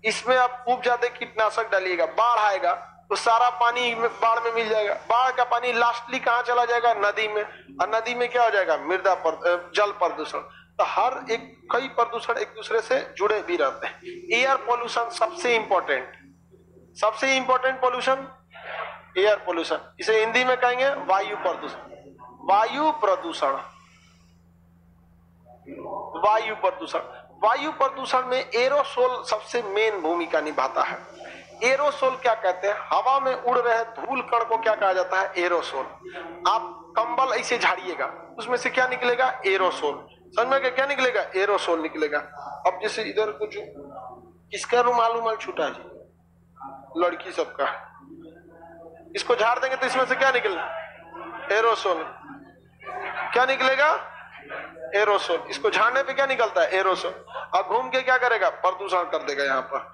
Speaker 1: इसमें आप खूब ज़्यादा कीटनाशक डालिएगा बाढ़ आएगा तो सारा पानी बाढ़ में मिल जाएगा। बाढ़ का पानी लास्टली कहाँ चला जाएगा? नदी में। और नदी में क्या हो जाएगा? मृदा पर, जल प्रदूषण। तो हर एक कई प्रदूषण एक दूसरे से जुड़े भी रहते हैं। एयर पोल्यूशन सबसे इंपॉर्टेंट सबसे इंपॉर्टेंट पोल्यूशन एयर पोल्यूशन। इसे हिंदी में कहेंगे वायु प्रदूषण। वायु प्रदूषण। वायु प्रदूषण। वायु प्रदूषण में एरोसोल सबसे मेन भूमिका निभाता है। एरोसोल क्या कहते हैं? हवा में उड़ रहे धूल कण को क्या कहा जाता है? एरोसोल। आप कंबल ऐसे झाड़िएगा, उसमें से क्या निकलेगा? एरोसोल। समझ में क्या निकलेगा? एरोसोल निकलेगा। अब जैसे इधर कुछ किसका रुमाल उमाल छूटा जी। लड़की सबका। इसको झाड़ देंगे तो इसमें से क्या निकलेगा एरोसोल। क्या निकलेगा? एरोसोल। इसको झाड़ने पे क्या निकलता है? एरोसोल। और घूम के क्या करेगा? प्रदूषण कर देगा यहाँ पर।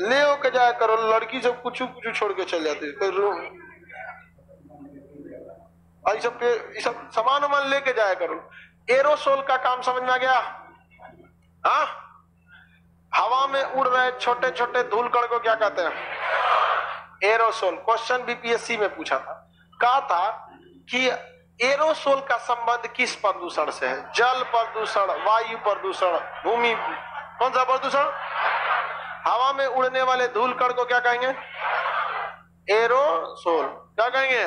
Speaker 1: ले के जाया करो। लड़की सब कुछ कुछ छोड़ के चल जाती है। ये सब सब सामान वामान लेके जाया करो। एरोसोल का काम समझ में आ गया? हा? हवा में उड़ रहे छोटे छोटे धूल कण को क्या कहते हैं? एरोसोल। क्वेश्चन बीपीएससी में पूछा था। कहा था कि एरोसोल का संबंध किस प्रदूषण से है? जल प्रदूषण, वायु प्रदूषण, भूमि, कौन सा प्रदूषण? हवा में उड़ने वाले धूल कण को क्या कहेंगे? एरोसोल। क्या कहेंगे?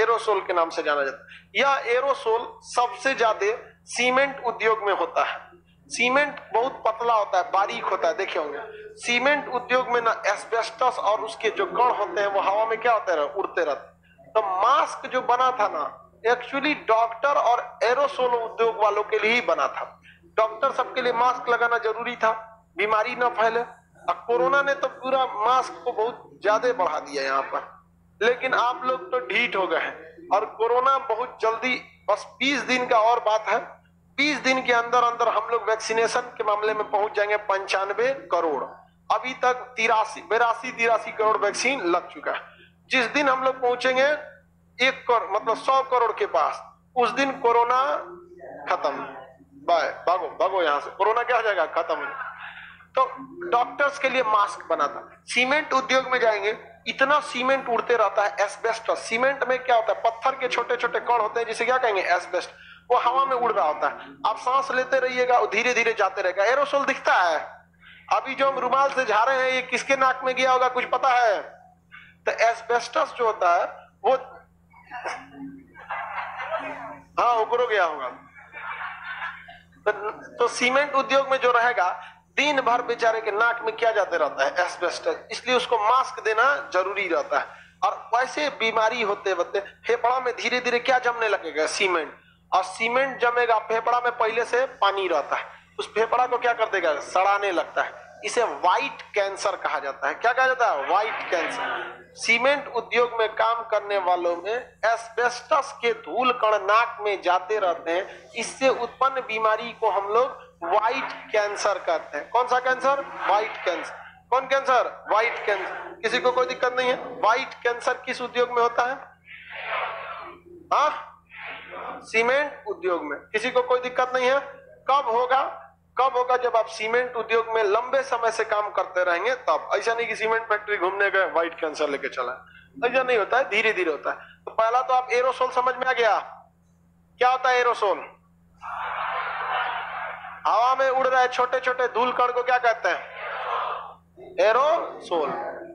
Speaker 1: एरोसोल के नाम से जाना जाता है। यह एरोसोल सबसे ज़्यादा सीमेंट उद्योग में होता है। सीमेंट बहुत पतला होता है, बारीक होता है, देखे होंगे। सीमेंट उद्योग में ना एस्बेस्टस और उसके जो कण होते हैं, वो हवा में क्या होते हैं उड़ते रहते तो मास्क जो बना था ना एक्चुअली डॉक्टर और एरोसोल उद्योग वालों के लिए ही बना था। डॉक्टर सबके लिए मास्क लगाना ज़रूरी था, बीमारी ना फैले। और कोरोना ने तो पूरा मास्क को बहुत ज़्यादा बढ़ा दिया यहाँ पर। लेकिन आप लोग तो ढीठ हो गए हैं। और कोरोना बहुत जल्दी, बस 20 दिन का और बात है। 20 दिन के अंदर अंदर हम लोग वैक्सीनेशन के मामले में पहुँच जाएँगे पंचानवे करोड़। अभी तक तिरासी, बेरासी, तिरासी करोड़ वैक्सीन लग चुका है। जिस दिन हम लोग पहुँचेंगे, एक करोड़ मतलब सौ करोड़ के पास, उस दिन कोरोना खत्म। बाय, भागो भागो यहाँ से। कोरोना क्या हो जाएगा? खत्म तो डॉक्टर्स के लिए मास्क बना था। सीमेंट उद्योग में जाएँगे, इतना सीमेंट उड़ते रहता है एसबेस्टस सीमेंट में क्या होता है? पत्थर के छोटे छोटे कण होते हैं, जिसे क्या कहेंगे? एसबेस्ट वो हवा में उड़ रहा होता है। आप सांस लेते रहिएगा धीरे धीरे जाते रहेगा। एरोसोल दिखता है। अभी जो हम रुमाल से झाड़े हैं, ये किसके नाक में गया होगा, कुछ पता है? तो एस्बेस्टस जो होता है वो हाँ ऊपर गया होगा। तो, तो सीमेंट उद्योग में जो रहेगा दिन भर बेचारे के नाक में क्या जाते रहता है? एस्बेस्टस इसलिए उसको मास्क देना ज़रूरी रहता है। और वैसे बीमारी होते होते फेफड़ा में धीरे धीरे क्या जमने लगेगा? सीमेंट। और सीमेंट जमेगा फेफड़ा में पहले से पानी रहता है। उस फेफड़ा को क्या कर देगा? सड़ाने लगता है। इसे व्हाइट कैंसर कहा जाता है। क्या कहा जाता है? व्हाइट कैंसर सीमेंट उद्योग में काम करने वालों में एस्बेस्टस के धूल कण नाक में जाते रहते हैं। इससे उत्पन्न बीमारी को हम लोग व्हाइट कैंसर कहते हैं। कौन सा कैंसर व्हाइट कैंसर कौन कैंसर व्हाइट कैंसर किसी को कोई दिक्कत नहीं है। व्हाइट कैंसर किस उद्योग में होता है? हा? सीमेंट उद्योग में। किसी को कोई दिक्कत नहीं है। कब होगा? कब होगा जब आप सीमेंट उद्योग में लंबे समय से काम करते रहेंगे, तब। ऐसा नहीं कि सीमेंट फैक्ट्री घूमने गए, व्हाइट कैंसर लेके चला। ऐसा नहीं होता है धीरे धीरे होता है। तो पहला तो आप एरोसोल समझ में आ गया। क्या होता है एरोसोल? हवा में उड़ रहे छोटे छोटे धूल कण को क्या कहते हैं? एरोसोल।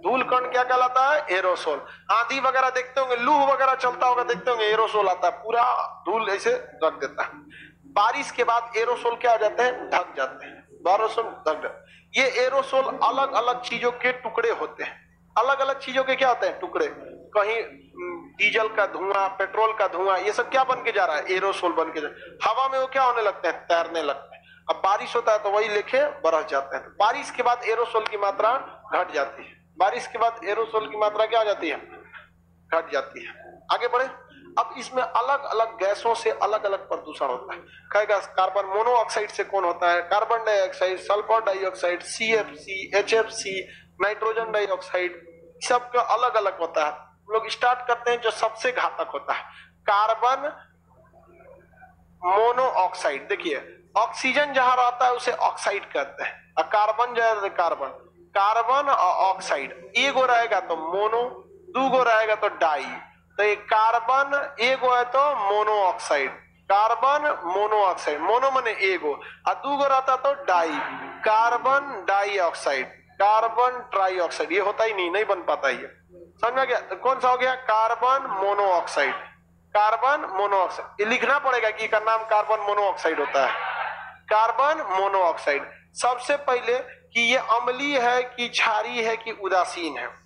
Speaker 1: धूल कण क्या कहलाता है? एरोसोल। आंधी वगैरह देखते होंगे, लू वगैरह चलता होगा, देखते होंगे एरोसोल आता है। पूरा धूल ऐसे रख देता है। बारिश के बाद एरोसोल क्या हो जाते हैं? ढक जाते हैं। बारोसोल ढक ये एरोसोल अलग अलग चीज़ों के टुकड़े होते हैं। अलग अलग चीज़ों के क्या होते हैं? टुकड़े। कहीं डीजल का धुआँ, पेट्रोल का धुआँ, ये सब क्या बन के जा रहा है? एरोसोल बन के जा हवा में वो क्या होने लगते हैं? तैरने लगते हैं। अब बारिश होता है तो वही लेके बरस जाते हैं। बारिश के बाद एरोसोल की मात्रा घट जाती है। बारिश के बाद एरोसोल की मात्रा क्या हो जाती है? घट जाती है। आगे बढ़े। अब इसमें अलग अलग गैसों से अलग अलग प्रदूषण होता है। कहेगा कार्बन मोनोऑक्साइड से कौन होता है? Carbon dioxide, sulphur dioxide C F C H F C nitrogen dioxide, सबका अलग अलग होता है। लोग स्टार्ट करते हैं जो सबसे घातक होता है। कार्बन मोनोऑक्साइड, देखिए, ऑक्सीजन जहाँ रहता है उसे ऑक्साइड कहते हैं। और कार्बन जो है, कार्बन कार्बन और ऑक्साइड, एक गो रहेगा तो मोनो दूगो रहेगा तो डाई। तो ये कार्बन एगो है तो मोनोऑक्साइड। Carbon monoxide. मोनो मने एगो और दूगो रहता तो di. Carbon dioxide. Carbon trioxide. ये होता ही नहीं नहीं बन पाता ये। समझ में गया? तो कौन सा हो गया? Carbon monoxide. Carbon monoxide. लिखना पड़ेगा कि इसका नाम कार्बन मोनोऑक्साइड होता है। Carbon monoxide. सबसे पहले कि ये अम्लीय है कि क्षारी है कि उदासीन है?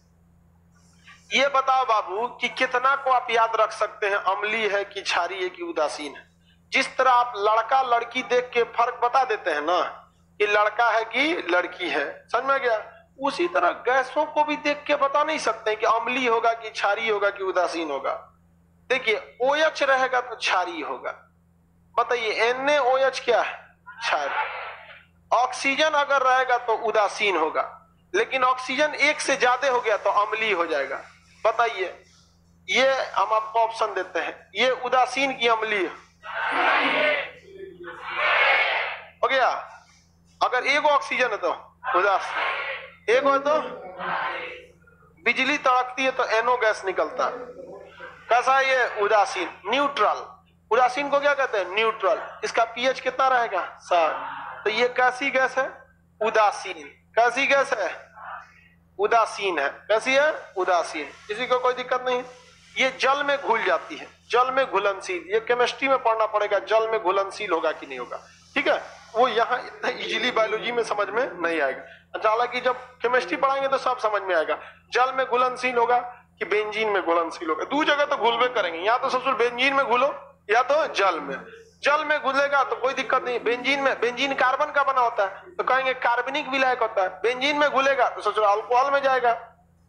Speaker 1: ये बताओ बाबू कि कितना को आप याद रख सकते हैं? अमली है कि छारी है कि उदासीन है? जिस तरह आप लड़का लड़की देख के फ़र्क बता देते हैं ना, कि लड़का है कि लड़की है, समझ में गया? उसी तरह गैसों को भी देख के बता नहीं सकते कि अमली होगा कि छारी होगा कि उदासीन होगा। देखिए ओएच रहेगा तो क्षारी होगा। बताइए एन ओएच क्या है? क्षारी ऑक्सीजन अगर रहेगा तो उदासीन होगा, लेकिन ऑक्सीजन एक से ज़्यादा हो गया तो अमली हो जाएगा। बताइए, ये हम आपको ऑप्शन देते हैं। ये उदासीन की अम्लीय हो। गया? अगर एक ऑक्सीजन है तो उदासीन एक हो तो बिजली तड़कती है तो एनो गैस निकलता है। कैसा है ये? उदासीन। न्यूट्रल उदासीन को क्या कहते हैं? न्यूट्रल इसका पीएच कितना रहेगा? सर तो ये कैसी गैस है? उदासीन। कैसी गैस है? उदासीन है। कैसी है? उदासीन। किसी को कोई दिक्कत नहीं। ये जल में घुल जाती है। जल में घुलनशील। ये केमिस्ट्री में पढ़ना पड़ेगा, जल में घुलनशील होगा कि नहीं होगा। ठीक है? वो यहाँ इतना इजीली बायोलॉजी में समझ में नहीं आएगा। अच्छा हालाँकि जब केमिस्ट्री पढ़ाएँगे तो सब समझ में आएगा। जल में घुलनशील होगा कि बेंजीन में घुलनशील होगा? दो जगह तो घुलवे करेंगे। या तो सबसे बेंजीन में घुलो, या तो जल में। जल में घुलेगा तो कोई दिक्कत नहीं। बेंजीन में बेंजीन कार्बन का बना होता है। तो कहेंगे कार्बनिक विलायक होता है। बेंजीन में घुलेगा तो सोचो अल्कोहल में जाएगा।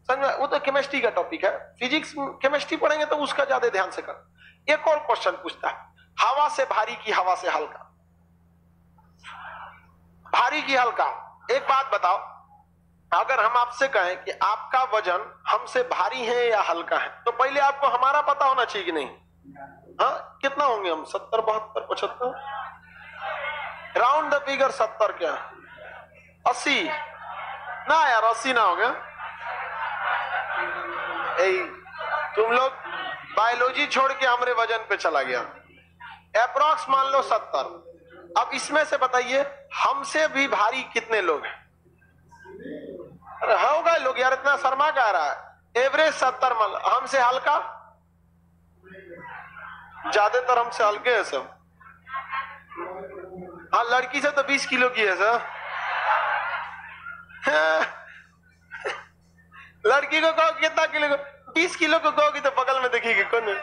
Speaker 1: समझ में वो तो केमिस्ट्री का टॉपिक है। फिजिक्स केमिस्ट्री पढ़ेंगे तो उसका ज़्यादा ध्यान से कर। एक और क्वेश्चन पूछता है। हवा से भारी की हवा से हल्का। भारी की हल्का। एक बात बताओ। अगर हम आपसे कहें कि आपका वज़न हमसे भारी है या हल्का है तो पहले आपको हमारा पता होना चाहिए कि नहीं? हाँ कितना होंगे हम? सत्तर, बहत्तर, पचहत्तर? राउंड द फिगर सत्तर क्या? अस्सी। ना यार, अस्सी ना हो होगा तुम लोग बायोलॉजी छोड़ के हमारे वज़न पे चला गया। अप्रोक्स मान लो सत्तर। अब इसमें से बताइए, हमसे भी भारी कितने लोग हैं? होगा लोग यार, इतना शर्मा कह रहा है। एवरेज सत्तर मान हमसे हल्का? ज़्यादातर हमसे हल्के है सब हाँ लड़की से तो बीस किलो की है, सर। लड़की को कहो कितना किलो को, बीस किलो को कहोगी तो बगल में देखिएगी कौन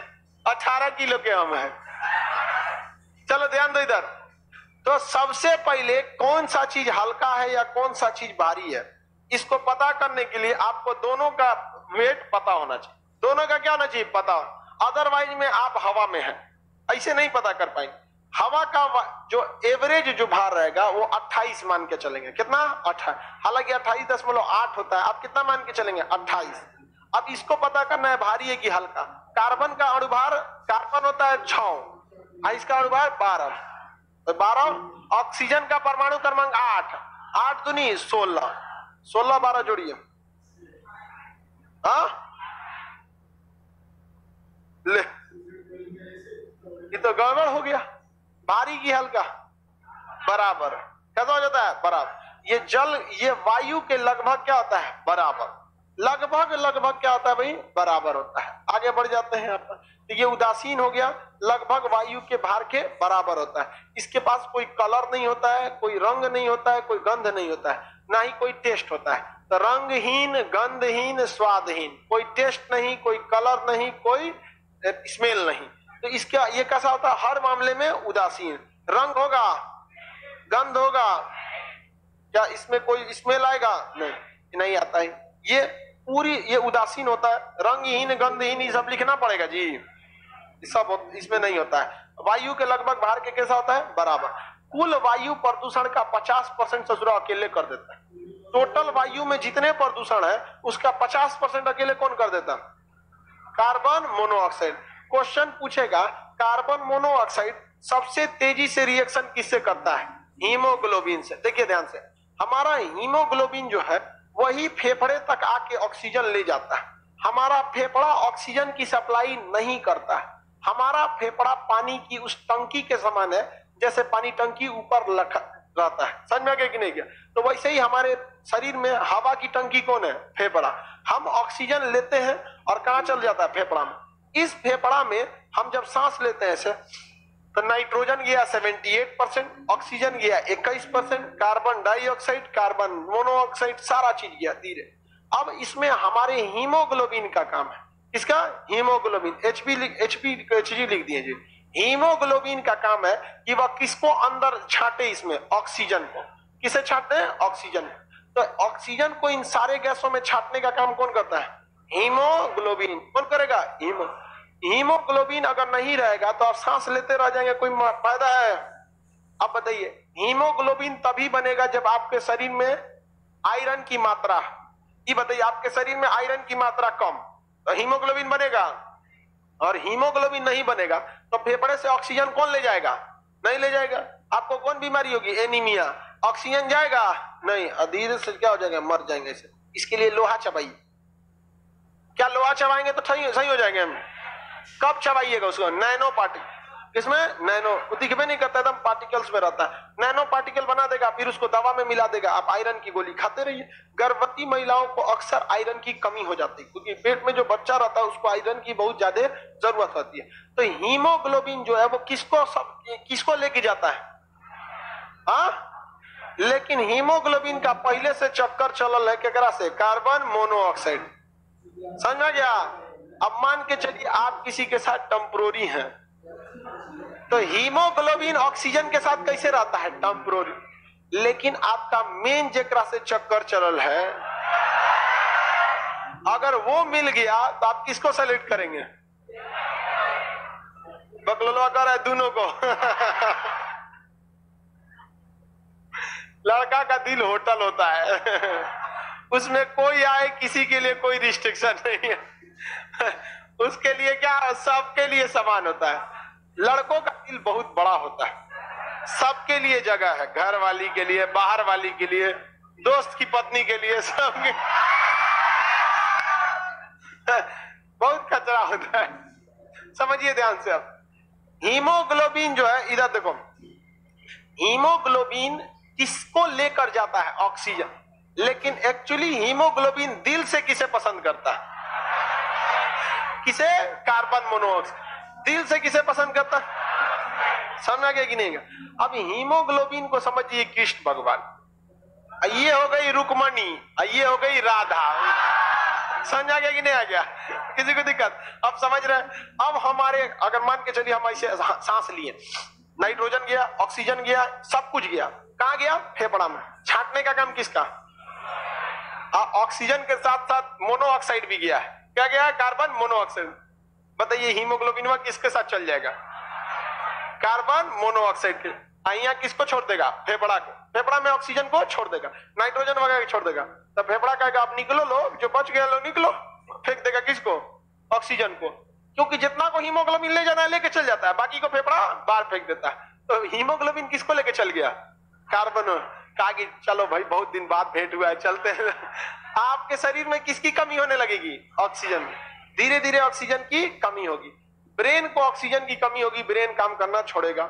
Speaker 1: अठारह किलो के हम है। चलो, ध्यान दो इधर। तो सबसे पहले कौन सा चीज़ हल्का है या कौन सा चीज़ भारी है, इसको पता करने के लिए आपको दोनों का वेट पता होना चाहिए। दोनों का क्या होना चाहिए? पता अदरवाइज़ में आप हवा में है। ऐसे नहीं पता कर पाएँगे। हवा का जो एवरेज जो भार रहेगा, वो 28 मान के चलेंगे। कितना? अट्ठाईस। हालाँकि अट्ठाईस दशमलव आठ होता है। आप कितना मान के चलेंगे? 28 अब इसको पता करना है भारी है कि हल्का। कार्बन का अणुभार कार्बन होता है छ इसका अणुभार बारह। तो बारह ऑक्सीजन का परमाणु क्रमांक आठ। आठ दुनी सोलह। सोलह बारह जोड़िए। हाँ? ले। ये तो गड़बड़ हो गया। भारी की हल्का। बराबर। कैसा हो जाता है? बराबर। ये जल, ये वायु के लगभग क्या होता है? बराबर। लगभग लगभग क्या होता है भाई? बराबर होता है। आगे बढ़ जाते हैं आप तो ये उदासीन हो गया। लगभग वायु के भार के बराबर होता है। इसके पास कोई कलर नहीं होता है, कोई रंग नहीं होता है, कोई गंध नहीं होता है। ना ही कोई टेस्ट होता है। तो रंगहीन, गंधहीन, स्वादहीन। कोई टेस्ट नहीं, कोई कलर नहीं, कोई स्मेल नहीं। तो इसका, ये कैसा होता है? हर मामले में उदासीन। रंग होगा, गंध होगा, क्या इसमें कोई स्मेल आएगा? नहीं नहीं आता है। ये पूरी, ये उदासीन होता है। रंगहीन, गंधहीन, ये सब लिखना पड़ेगा, जी। सब इसमें नहीं होता है। वायु के लगभग भार के कैसा होता है? बराबर। कुल वायु प्रदूषण का 50 परसेंट ससुरा अकेले कर देता है। टोटल वायु में जितने प्रदूषण है, उसका 50 परसेंट अकेले कौन कर देता कार्बन मोनोऑक्साइड। क्वेश्चन पूछेगा, कार्बन मोनोऑक्साइड सबसे तेज़ी से रिएक्शन किससे करता है? हीमोग्लोबिन से। देखिए ध्यान से, हमारा हीमोग्लोबिन जो है, वही फेफड़े तक आके ऑक्सीजन ले जाता है। हमारा फेफड़ा ऑक्सीजन की सप्लाई नहीं करता है। हमारा फेफड़ा पानी की उस टंकी के समान है, जैसे पानी टंकी ऊपर रहता है। समझ में गया कि नहीं गया? तो वैसे ही हमारे शरीर में हवा की टंकी कौन है? फेफड़ा। हम ऑक्सीजन लेते हैं और कहा चल जाता है? फेफड़ा में। इस फेफड़ा में हम जब सांस लेते हैं ऐसे तो नाइट्रोजन गया 78 परसेंट, ऑक्सीजन गया 21 percent, carbon dioxide, carbon monoxide, सारा चीज़ गया धीरे। अब इसमें हमारे हीमोग्लोबिन का काम है। इसका हीमोग्लोबिन। एचपी एचपी एचजी लिख दिए जी। हीमोग्लोबिन का काम है कि वह किसको अंदर छाटे इसमें? ऑक्सीजन को। किसे छाटते हैं? ऑक्सीजन तो ऑक्सीजन को इन सारे गैसों में छाटने का काम कौन करता है? हीमोग्लोबिन। कौन करेगा? हीमो। हीमोग्लोबिन अगर नहीं रहेगा तो आप सांस लेते रह जाएँगे, कोई फ़ायदा है? अब बताइए। हीमोग्लोबिन तभी बनेगा जब आपके शरीर में आयरन की मात्रा। ये बताइए, आपके शरीर में आयरन की मात्रा कम तो हीमोग्लोबिन बनेगा? और हीमोग्लोबिन नहीं बनेगा तो फेफड़े से ऑक्सीजन कौन ले जाएगा? नहीं ले जाएगा। आपको कौन बीमारी होगी? एनीमिया। ऑक्सीजन जाएगा? नहीं। अधीर से क्या हो जाएगा? मर जाएँगे इसे इसके लिए लोहा चबाइए। क्या लोहा चबाएँगे तो सही हो जाएँगे हम। कब चबाइएगा उसको? Nano particle. किसमें? नैनो। दिख नहीं करता, एकदम पार्टिकल्स में रहता है। नैनो पार्टिकल बना देगा, फिर उसको दवा में मिला देगा। आप आयरन की गोली खाते रहिए। गर्भवती महिलाओं को अक्सर आयरन की कमी हो जाती है, क्योंकि पेट में जो बच्चा रहता है, उसको आयरन की बहुत ज़्यादा ज़रूरत होती है। तो हीमोग्लोबिन जो है, वो किसको सब, किसको लेके जाता है? हा? लेकिन हीमोग्लोबिन का पहले से चक्कर चलल है केकरा से? कार्बन मोनोऑक्साइड समझ गया? अब मान के चलिए, आप किसी के साथ टेम्प्रोरी हैं। तो हीमोग्लोबिन ऑक्सीजन के साथ कैसे रहता है? टेम्प्रोरी लेकिन आपका मेन जेकरा से चक्कर चलल है, अगर वो मिल गया तो आप किसको सेलेक्ट करेंगे? बकलोलवा कर है दोनों को। लड़का का दिल होटल होता है। उसमें कोई आए, किसी के लिए कोई रिस्ट्रिक्शन नहीं है। उसके लिए क्या? सबके लिए समान होता है। लड़कों का दिल बहुत बड़ा होता है। सबके लिए जगह है, घर वाली के लिए, बाहर वाली के लिए, दोस्त की पत्नी के लिए, सबके बहुत खतरा होता है। समझिए ध्यान से अब हीमोग्लोबिन जो है, इधर देखो। हीमोग्लोबिन किसको लेकर जाता है? ऑक्सीजन। लेकिन एक्चुअली हीमोग्लोबिन दिल से किसे पसंद करता है? किसे? कार्बन मोनोऑक्साइड दिल से किसे पसंद करता समझ गया कि नहीं? गया अब हीमोग्लोबिन को समझिए कृष्ण भगवान। ये हो गई रुकमणी ये हो गई राधा। समझ आ गया कि नहीं आ गया? किसी को दिक्कत? अब समझ रहे अब हमारे, अगर मान के चलिए हम ऐसे सांस लिए। नाइट्रोजन गया, ऑक्सीजन गया, सब कुछ गया। कहा गया? फेफड़ा में। छाटने का काम किसका? ऑक्सीजन के साथ साथ मोनोऑक्साइड भी गया क्या गया? Carbon monoxide. बताइए, हीमोग्लोबिन किसके साथ चल जाएगा? कार्बन मोनोऑक्साइड के। यहाँ किसको छोड़ देगा? फेफड़ा को। फेफड़ा में ऑक्सीजन को छोड़ देगा। नाइट्रोजन वगैरह छोड़ देगा। तो फेफड़ा कहेगा आप निकलो लो, जो बच गया लो, निकलो। फेंक देगा किसको? ऑक्सीजन को। क्योंकि जितना को हीमोग्लोबिन ले जाना है, लेके चल जाता है। बाकी को फेफड़ा बाहर फेंक देता है। तो हीमोग्लोबिन किसको लेके चल गया? कार्बन। कहा कि चलो भाई, बहुत दिन बाद भेंट हुआ है, चलते हैं। आपके शरीर में किसकी कमी होने लगेगी? ऑक्सीजन। धीरे धीरे ऑक्सीजन की कमी होगी। ब्रेन को ऑक्सीजन की कमी होगी ब्रेन काम करना छोड़ेगा।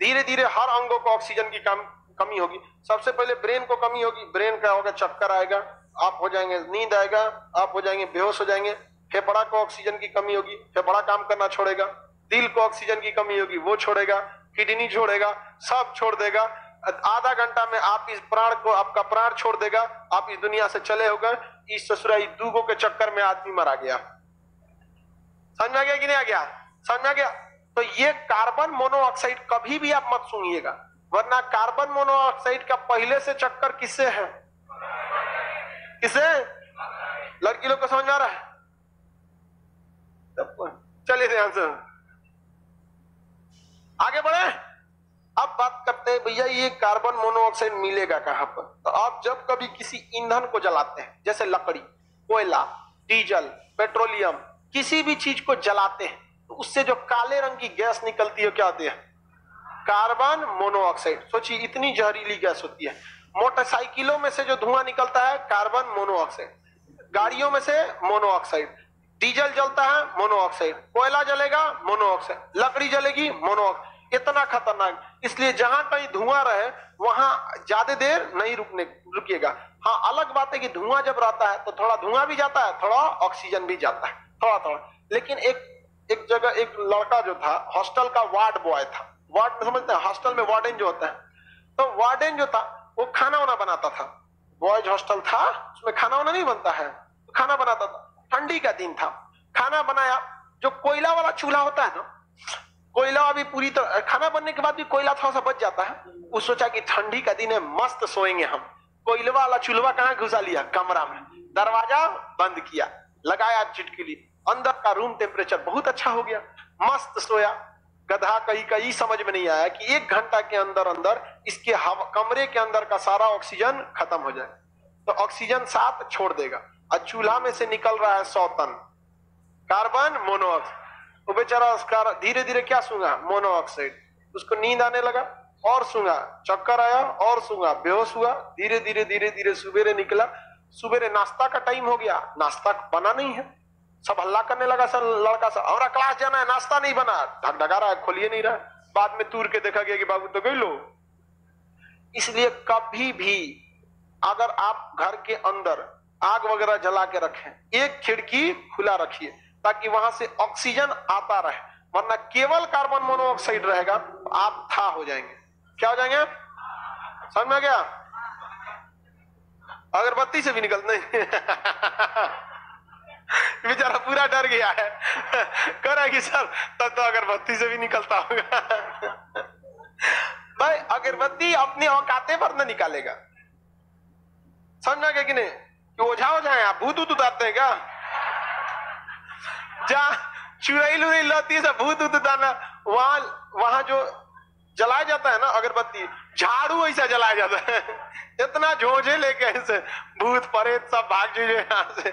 Speaker 1: धीरे धीरे हर अंगों को ऑक्सीजन की कम, कमी होगी। सबसे पहले ब्रेन को कमी होगी ब्रेन का होगा चक्कर आएगा, आप हो जाएँगे, नींद आएगा, आप हो जाएँगे, बेहोश हो जाएँगे। फेफड़ा को ऑक्सीजन की कमी होगी, फेफड़ा काम करना छोड़ेगा। दिल को ऑक्सीजन की कमी होगी, वो छोड़ेगा। किडनी छोड़ेगा, सब छोड़ देगा। आधा घंटा में आप इस प्राण को, आपका प्राण छोड़ देगा। आप इस दुनिया से चले हो गए इस ससुराई दूगो के चक्कर में आदमी मरा गया। समझ में आ गया कि नहीं आ गया? समझ में आ गया? तो ये कार्बन मोनोऑक्साइड कभी भी आप मत सुनिएगा, वरना कार्बन मोनोऑक्साइड का पहले से चक्कर किससे है? किसे लड़की लोग को समझ में आ रहा है? चलिए ध्यान से। आगे बढ़े। अब बात करते हैं, भैया, ये कार्बन मोनोऑक्साइड मिलेगा कहाँ पर? तो आप जब कभी किसी ईंधन को जलाते हैं, जैसे लकड़ी, कोयला, डीजल, पेट्रोलियम किसी भी चीज़ को जलाते हैं तो उससे जो काले रंग की गैस निकलती है क्या होती है? Carbon monoxide. सोचिए, इतनी जहरीली गैस होती है। मोटरसाइकिलों में से जो धुआँ निकलता है, कार्बन मोनोऑक्साइड। गाड़ियों में से मोनोऑक्साइड। डीजल जलता है, मोनोऑक्साइड। कोयला जलेगा, मोनोऑक्साइड। लकड़ी जलेगी, मोनोऑक्साइड। इतना खतरनाक। इसलिए जहाँ कहीं धुआँ रहे, वहाँ ज़्यादा देर नहीं रुकने, रुकिएगा। हाँ अलग बात है कि धुआँ जब रहता है तो थोड़ा धुआँ भी जाता है, थोड़ा ऑक्सीजन भी जाता है। थोड़ा थोड़ा। लेकिन एक एक जगह एक लड़का जो था, हॉस्टल का वार्ड बॉय था। वार्ड समझते हैं, हॉस्टल में वार्डन जो होता है। तो वार्डन जो था, वो खाना वाना बनाता था। बॉयज़ हॉस्टल था, उसमें खाना वाना नहीं बनता है। खाना बनाता था। ठंडी का दिन था। खाना बनाया, जो कोयला वाला चूल्हा होता है ना, कोयला अभी पूरी तरह, खाना बनने के बाद भी कोयला थोड़ा सा बच जाता है। वो सोचा कि ठंडी का दिन है, मस्त सोएँगे हम। कोयलवा वाला चूल्हा कहाँ घुसा लिया? कमरा में। दरवाज़ा बंद किया, लगाया चिटकिली अंदर का रूम टेम्परेचर बहुत अच्छा हो गया। मस्त सोया। गधा कहीं कहीं समझ में नहीं आया कि एक घंटा के अंदर अंदर इसके कमरे के अंदर का सारा ऑक्सीजन खत्म हो जाए। तो ऑक्सीजन साथ छोड़ देगा। और चूल्हा में से निकल रहा है सौ टन। कार्बन मोनोऑक्साइड वो बेचारा उसका धीरे धीरे क्या सूँगा मोनोऑक्साइड उसको नींद आने लगा, और सूँगा चक्कर आया, और सूँगा बेहोश हुआ। धीरे धीरे धीरे धीरे सुबेरे निकला। सुबेरे नाश्ता का टाइम हो गया। नाश्ता बना नहीं है। सब हल्ला करने लगा सर, लड़का सब हमारा क्लास जाना है, नाश्ता नहीं बना। ढक ढका रहा है खोलिए नहीं रहा। बाद में तूर के देखा गया कि बाबू तो गई लो। इसलिए कभी भी अगर आप घर के अंदर आग वगैरह जला के रखें, एक खिड़की खुला रखिए, ताकि वहाँ से ऑक्सीजन आता रहे। वरना केवल कार्बन मोनोऑक्साइड रहेगा, आप था हो जाएँगे। क्या हो जाएँगे? समझ में गया? अगरबत्ती से भी निकल, नहीं। बेचारा पूरा डर गया है। करेगी सर, तब तो अगरबत्ती से भी निकलता होगा। भाई, अगरबत्ती अपने औकाते पर न निकालेगा। समझा गया कि नहीं? कि ओझा हो जाए, आप भूत उत उतारते हैं क्या? जहाँ चुड़ैल लुड़ैल रहती है सब भूत उत उतारना, वहाँ वहाँ जो जलाया जाता है ना, अगरबत्ती, झाड़ू ऐसा जलाया जाता है। इतना झोंझे लेके ऐसे भूत, परेत सब भाग जुझे यहाँ से।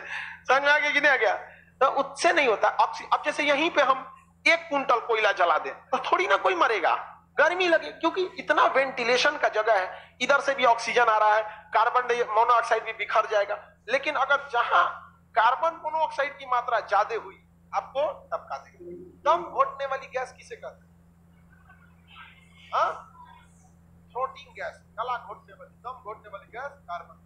Speaker 1: समझ में आ गया। कि नहीं आ गया तो उससे नहीं होता। अब अब जैसे यहीं पे हम एक कुंटल कोयला जला दें तो थोड़ी ना कोई मरेगा। गर्मी लगे, क्योंकि इतना वेंटिलेशन का जगह है। इधर से भी ऑक्सीजन आ रहा है, कार्बन मोनोऑक्साइड भी बिखर जाएगा। लेकिन अगर जहाँ कार्बन मोनोऑक्साइड की मात्रा ज़्यादा हुई, आपको टपका देगा। दम घोटने वाली गैस किसे कहते हैं? थ्रोटिंग गैस गला घोटने वाली दम घोटने वाली गैस कार्बन